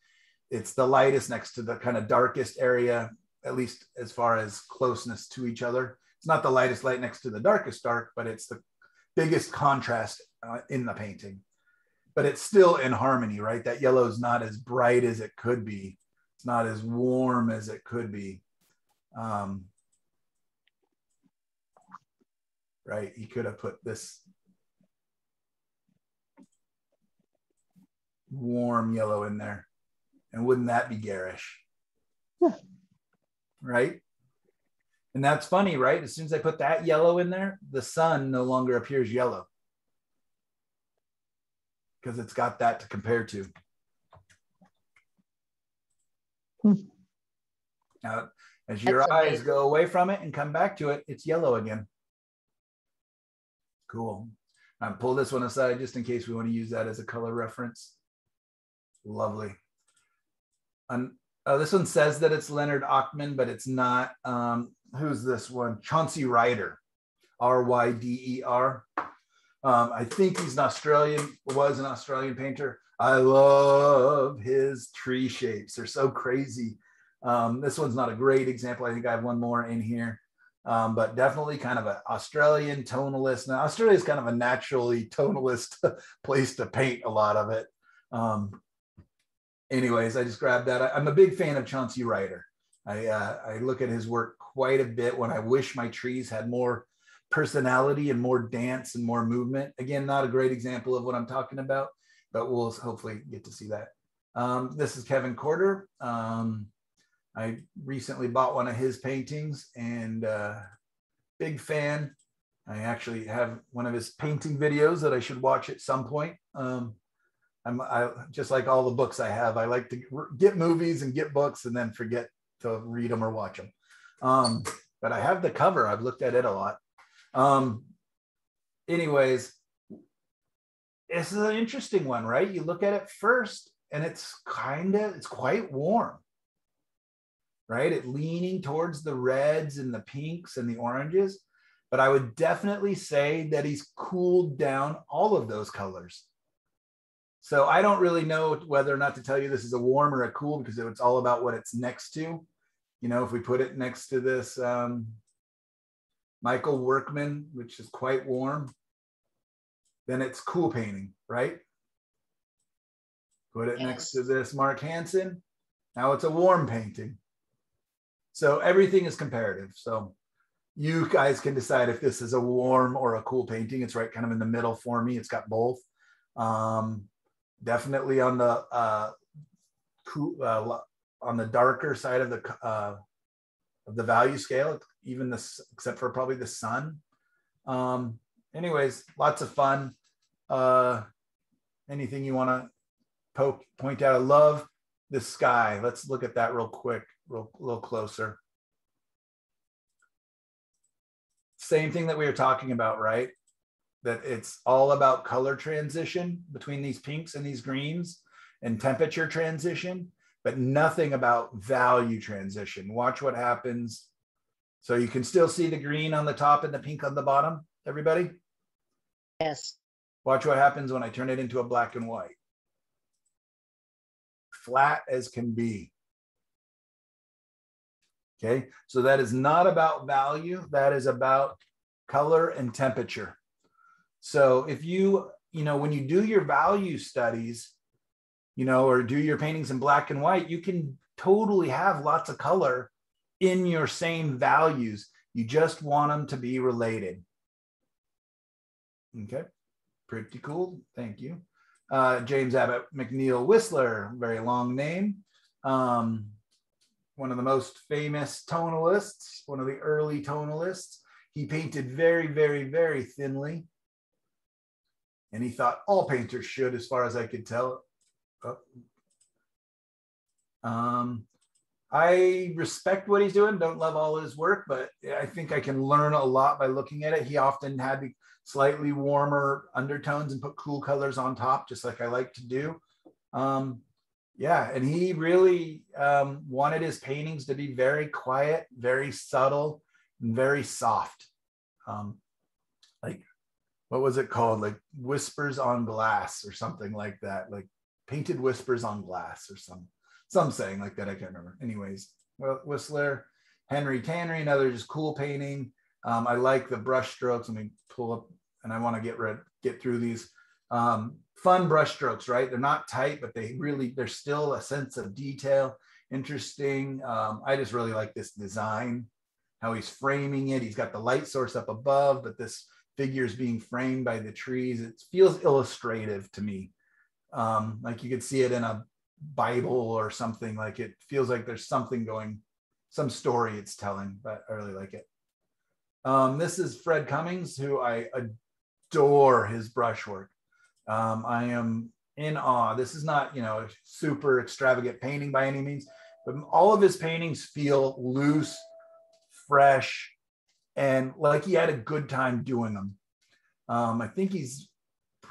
it's the lightest next to the kind of darkest area, at least as far as closeness to each other. It's not the lightest light next to the darkest dark, but it's the biggest contrast uh, in the painting. But it's still in harmony, right? That yellow is not as bright as it could be. It's not as warm as it could be. Um, right? He could have put this warm yellow in there. And wouldn't that be garish? Yeah. Right? And that's funny, right? As soon as I put that yellow in there, the sun no longer appears yellow because it's got that to compare to. Hmm. Now, as your That's eyes amazing. go away from it and come back to it, it's yellow again. Cool. I pull this one aside just in case we want to use that as a color reference. Lovely. And oh, this one says that it's Leonard Ochtman, but it's not. Um, who's this one? Chauncey Ryder, R Y D E R. Um, I think he's an Australian, was an Australian painter. I love his tree shapes. They're so crazy. Um, this one's not a great example. I think I have one more in here, um, but definitely kind of an Australian tonalist. Now, Australia is kind of a naturally tonalist place to paint a lot of it. Um, anyways, I just grabbed that. I, I'm a big fan of Chauncey Ryder. I, uh, I look at his work quite a bit when I wish my trees had more personality and more dance and more movement. Again, not a great example of what I'm talking about, but we'll hopefully get to see that. Um, this is Kevin Corder. Um, I recently bought one of his paintings and uh, big fan. I actually have one of his painting videos that I should watch at some point. Um, I'm I just like all the books I have. I like to get movies and get books and then forget to read them or watch them. Um, but I have the cover. I've looked at it a lot. Um, anyways, this is an interesting one, right? You look at it first, and it's kind of it's quite warm, right? It leaning towards the reds and the pinks and the oranges. But I would definitely say that he's cooled down all of those colors. So I don't really know whether or not to tell you this is a warm or a cool because it's all about what it's next to. You know, if we put it next to this um, Michael Workman, which is quite warm, then it's cool painting, right? Put it yes. next to this Mark Hansen. Now it's a warm painting. So everything is comparative. So you guys can decide if this is a warm or a cool painting. It's right kind of in the middle for me. It's got both. Um, definitely on the uh, cool, uh, on the darker side of the uh, of the value scale, even this except for probably the sun. Um, anyways, lots of fun. Uh, anything you want to poke point out? I love the sky. Let's look at that real quick, real a little closer. Same thing that we were talking about, right? That it's all about color transition between these pinks and these greens and temperature transition but nothing about value transition. Watch what happens. So you can still see the green on the top and the pink on the bottom, everybody? Yes. Watch what happens when I turn it into a black and white. Flat as can be. Okay, so that is not about value, that is about color and temperature. So if you, you know, when you do your value studies, you know, or do your paintings in black and white, you can totally have lots of color in your same values. You just want them to be related. Okay, pretty cool. Thank you. Uh, James Abbott McNeill Whistler, very long name. Um, one of the most famous tonalists, one of the early tonalists. He painted very, very, very thinly. And he thought all painters should, as far as I could tell. Oh. Um, I respect what he's doing. Don't love all his work, but I think I can learn a lot by looking at it. He often had slightly warmer undertones and put cool colors on top, just like I like to do. Um, yeah, and he really um, wanted his paintings to be very quiet, very subtle, and very soft. Um, like, what was it called? Like whispers on glass or something like that. Like painted whispers on glass or some some saying like that. I can't remember. Anyways, Whistler, Henry Tanner, another just cool painting. Um, I like the brush strokes. Let me pull up, and I want to get rid, get through these. Um, fun brush strokes, right? They're not tight, but they really, there's still a sense of detail. Interesting. Um, I just really like this design, how he's framing it. He's got the light source up above, but this figure is being framed by the trees. It feels illustrative to me um, like you could see it in a Bible or something. Like it feels like there's something going, some story it's telling, but I really like it. Um, this is Fred Cummings, who I adore his brushwork. Um, I am in awe. This is not, you know, a super extravagant painting by any means, but all of his paintings feel loose, fresh, and like he had a good time doing them. Um, I think he's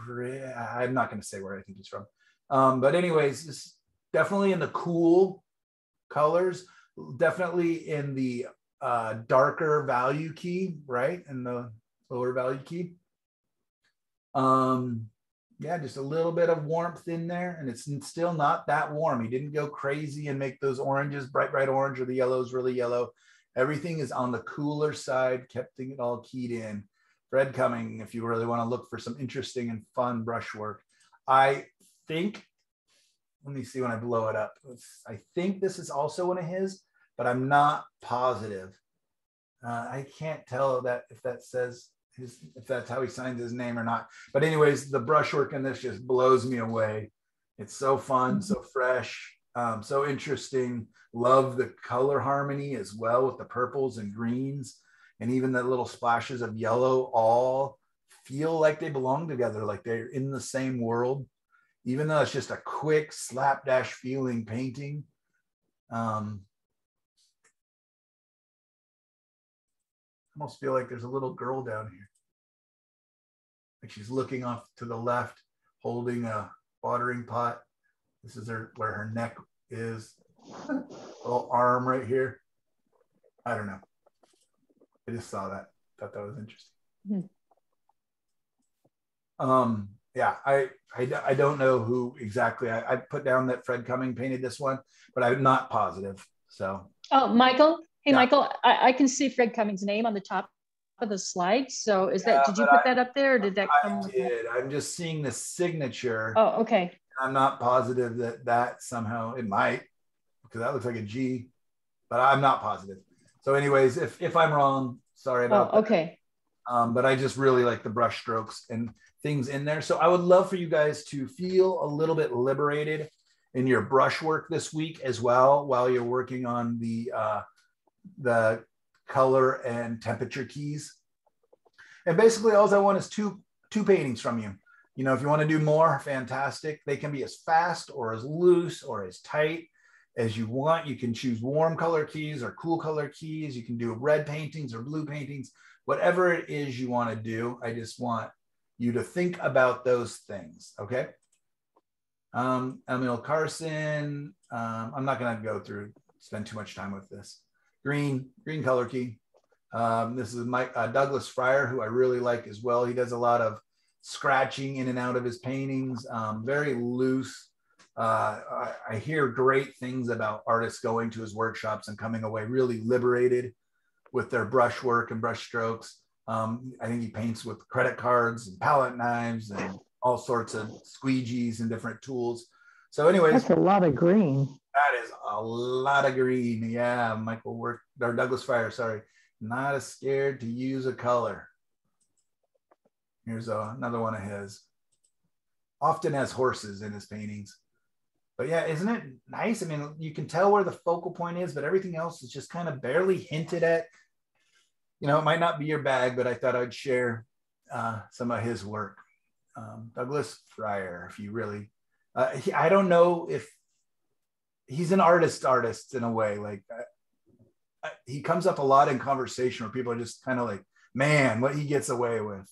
I'm not going to say where I think he's from. Um, but anyways, it's definitely in the cool colors, definitely in the uh, darker value key, right? In the lower value key. Um, yeah, just a little bit of warmth in there, and it's still not that warm. He didn't go crazy and make those oranges bright, bright orange or the yellows really yellow. Everything is on the cooler side, kept it all keyed in. Fred Cumming, if you really want to look for some interesting and fun brushwork. I think, let me see when I blow it up. I think this is also one of his, but I'm not positive. Uh, I can't tell that if that says his, if that's how he signs his name or not. But anyways, the brushwork in this just blows me away. It's so fun, so fresh, um, so interesting. Love the color harmony as well with the purples and greens and even the little splashes of yellow all feel like they belong together, like they're in the same world. even though it's just a quick slapdash feeling painting. Um, I almost feel like there's a little girl down here. Like she's looking off to the left, holding a watering pot. This is her where her neck is. little arm right here. I don't know. I just saw that. Thought that was interesting. Hmm. Um, yeah, I, I I don't know who exactly. I, I put down that Fred Cumming painted this one, but I'm not positive. So Oh, Michael. Hey, Yeah. Michael, I, I can see Fred Cummings' name on the top of the slide. So is Yeah, that, did you put that up there or did that come? I that? did. I'm just seeing the signature. Oh, okay. I'm not positive that that somehow it might because that looks like a G, but I'm not positive. So, anyways, if if I'm wrong, sorry about Oh, that. okay. Um, but I just really like the brush strokes and things in there. So I would love for you guys to feel a little bit liberated in your brush work this week as well, while you're working on the uh, the color and temperature keys. And basically, all I want is two two paintings from you. You know, if you want to do more, fantastic. They can be as fast or as loose or as tight as you want. You can choose warm color keys or cool color keys. You can do red paintings or blue paintings whatever it is you want to do. I just want you to think about those things. Okay. Um, Emil Carlsen. Um, I'm not going to go through, spend too much time with this. Green, green color key. Um, this is Mike uh, Douglas Fryer, who I really like as well. He does a lot of scratching in and out of his paintings, um, very loose. Uh, I, I hear great things about artists going to his workshops and coming away really liberated with their brushwork and brush strokes. Um, I think he paints with credit cards and palette knives and all sorts of squeegees and different tools. So, anyways, That's a lot of green. that is a lot of green. Yeah, Michael work or Douglas Fryer, sorry. Not as scared to use a color. Here's a, another one of his. Often has horses in his paintings. But yeah, isn't it nice? I mean, you can tell where the focal point is, but everything else is just kind of barely hinted at. You know, it might not be your bag, but I thought I'd share uh, some of his work. Um, Douglas Fryer, if you really, uh, he, I don't know if he's an artist, artist in a way. Like uh, uh, he comes up a lot in conversation where people are just kind of like, man, what he gets away with,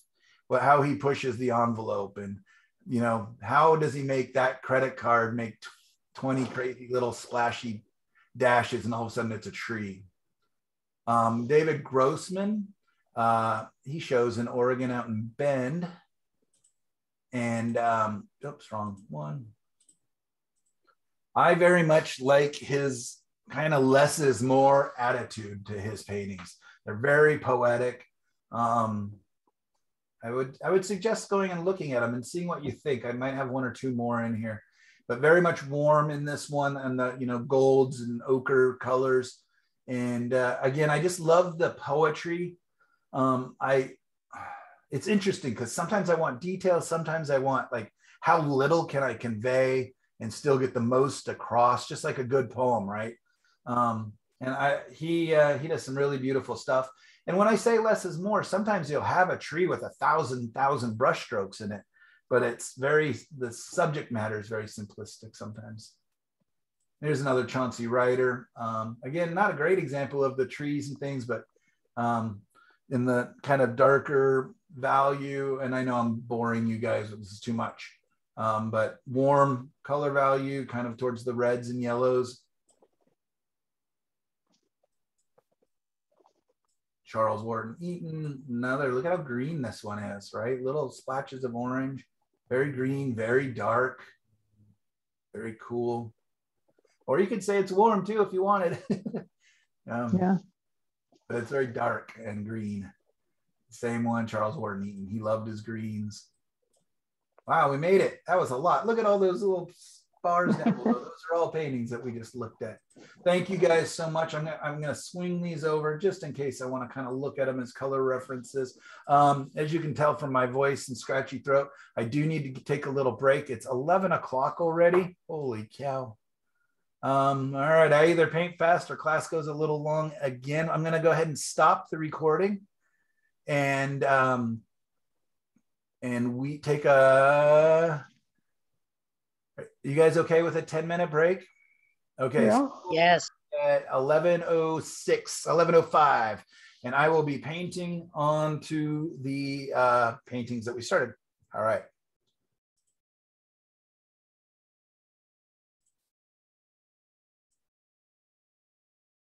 what how he pushes the envelope, and you know, how does he make that credit card make 20 crazy little splashy dashes and all of a sudden it's a tree. Um, David Grossmann, uh, he shows in Oregon out in Bend. And, um, oops, wrong one. I very much like his kind of less is more attitude to his paintings. They're very poetic. Um, I would I would suggest going and looking at them and seeing what you think. I might have one or two more in here, but very much warm in this one and the you know golds and ochre colors. And uh, again, I just love the poetry. Um, I it's interesting because sometimes I want details, sometimes I want like how little can I convey and still get the most across, just like a good poem, right? Um, and I he uh, he does some really beautiful stuff. And when I say less is more, sometimes you'll have a tree with a thousand thousand brush strokes in it, but it's very the subject matter is very simplistic sometimes. There's another Chauncey Ryder. Um, again, not a great example of the trees and things, but um, in the kind of darker value. And I know I'm boring you guys. This is too much. Um, but warm color value, kind of towards the reds and yellows. Charles Wharton Eaton, another, look at how green this one is, right? Little splashes of orange, very green, very dark, very cool. Or you could say it's warm too if you wanted. um, Yeah. But it's very dark and green. Same one, Charles Wharton Eaton. He loved his greens. Wow, we made it. That was a lot. Look at all those little bars down below. Those are all paintings that we just looked at. Thank you guys so much. I'm gonna, I'm gonna swing these over just in case I want to kind of look at them as color references. Um, as you can tell from my voice and scratchy throat, I do need to take a little break. It's 11 o'clock already. Holy cow. Um, all right, I either paint fast or class goes a little long again. I'm gonna go ahead and stop the recording and um, and we take a You guys okay with a 10 minute break? Okay. Yeah. Yes. At 1106, 1105. And I will be painting onto the uh, paintings that we started. All right.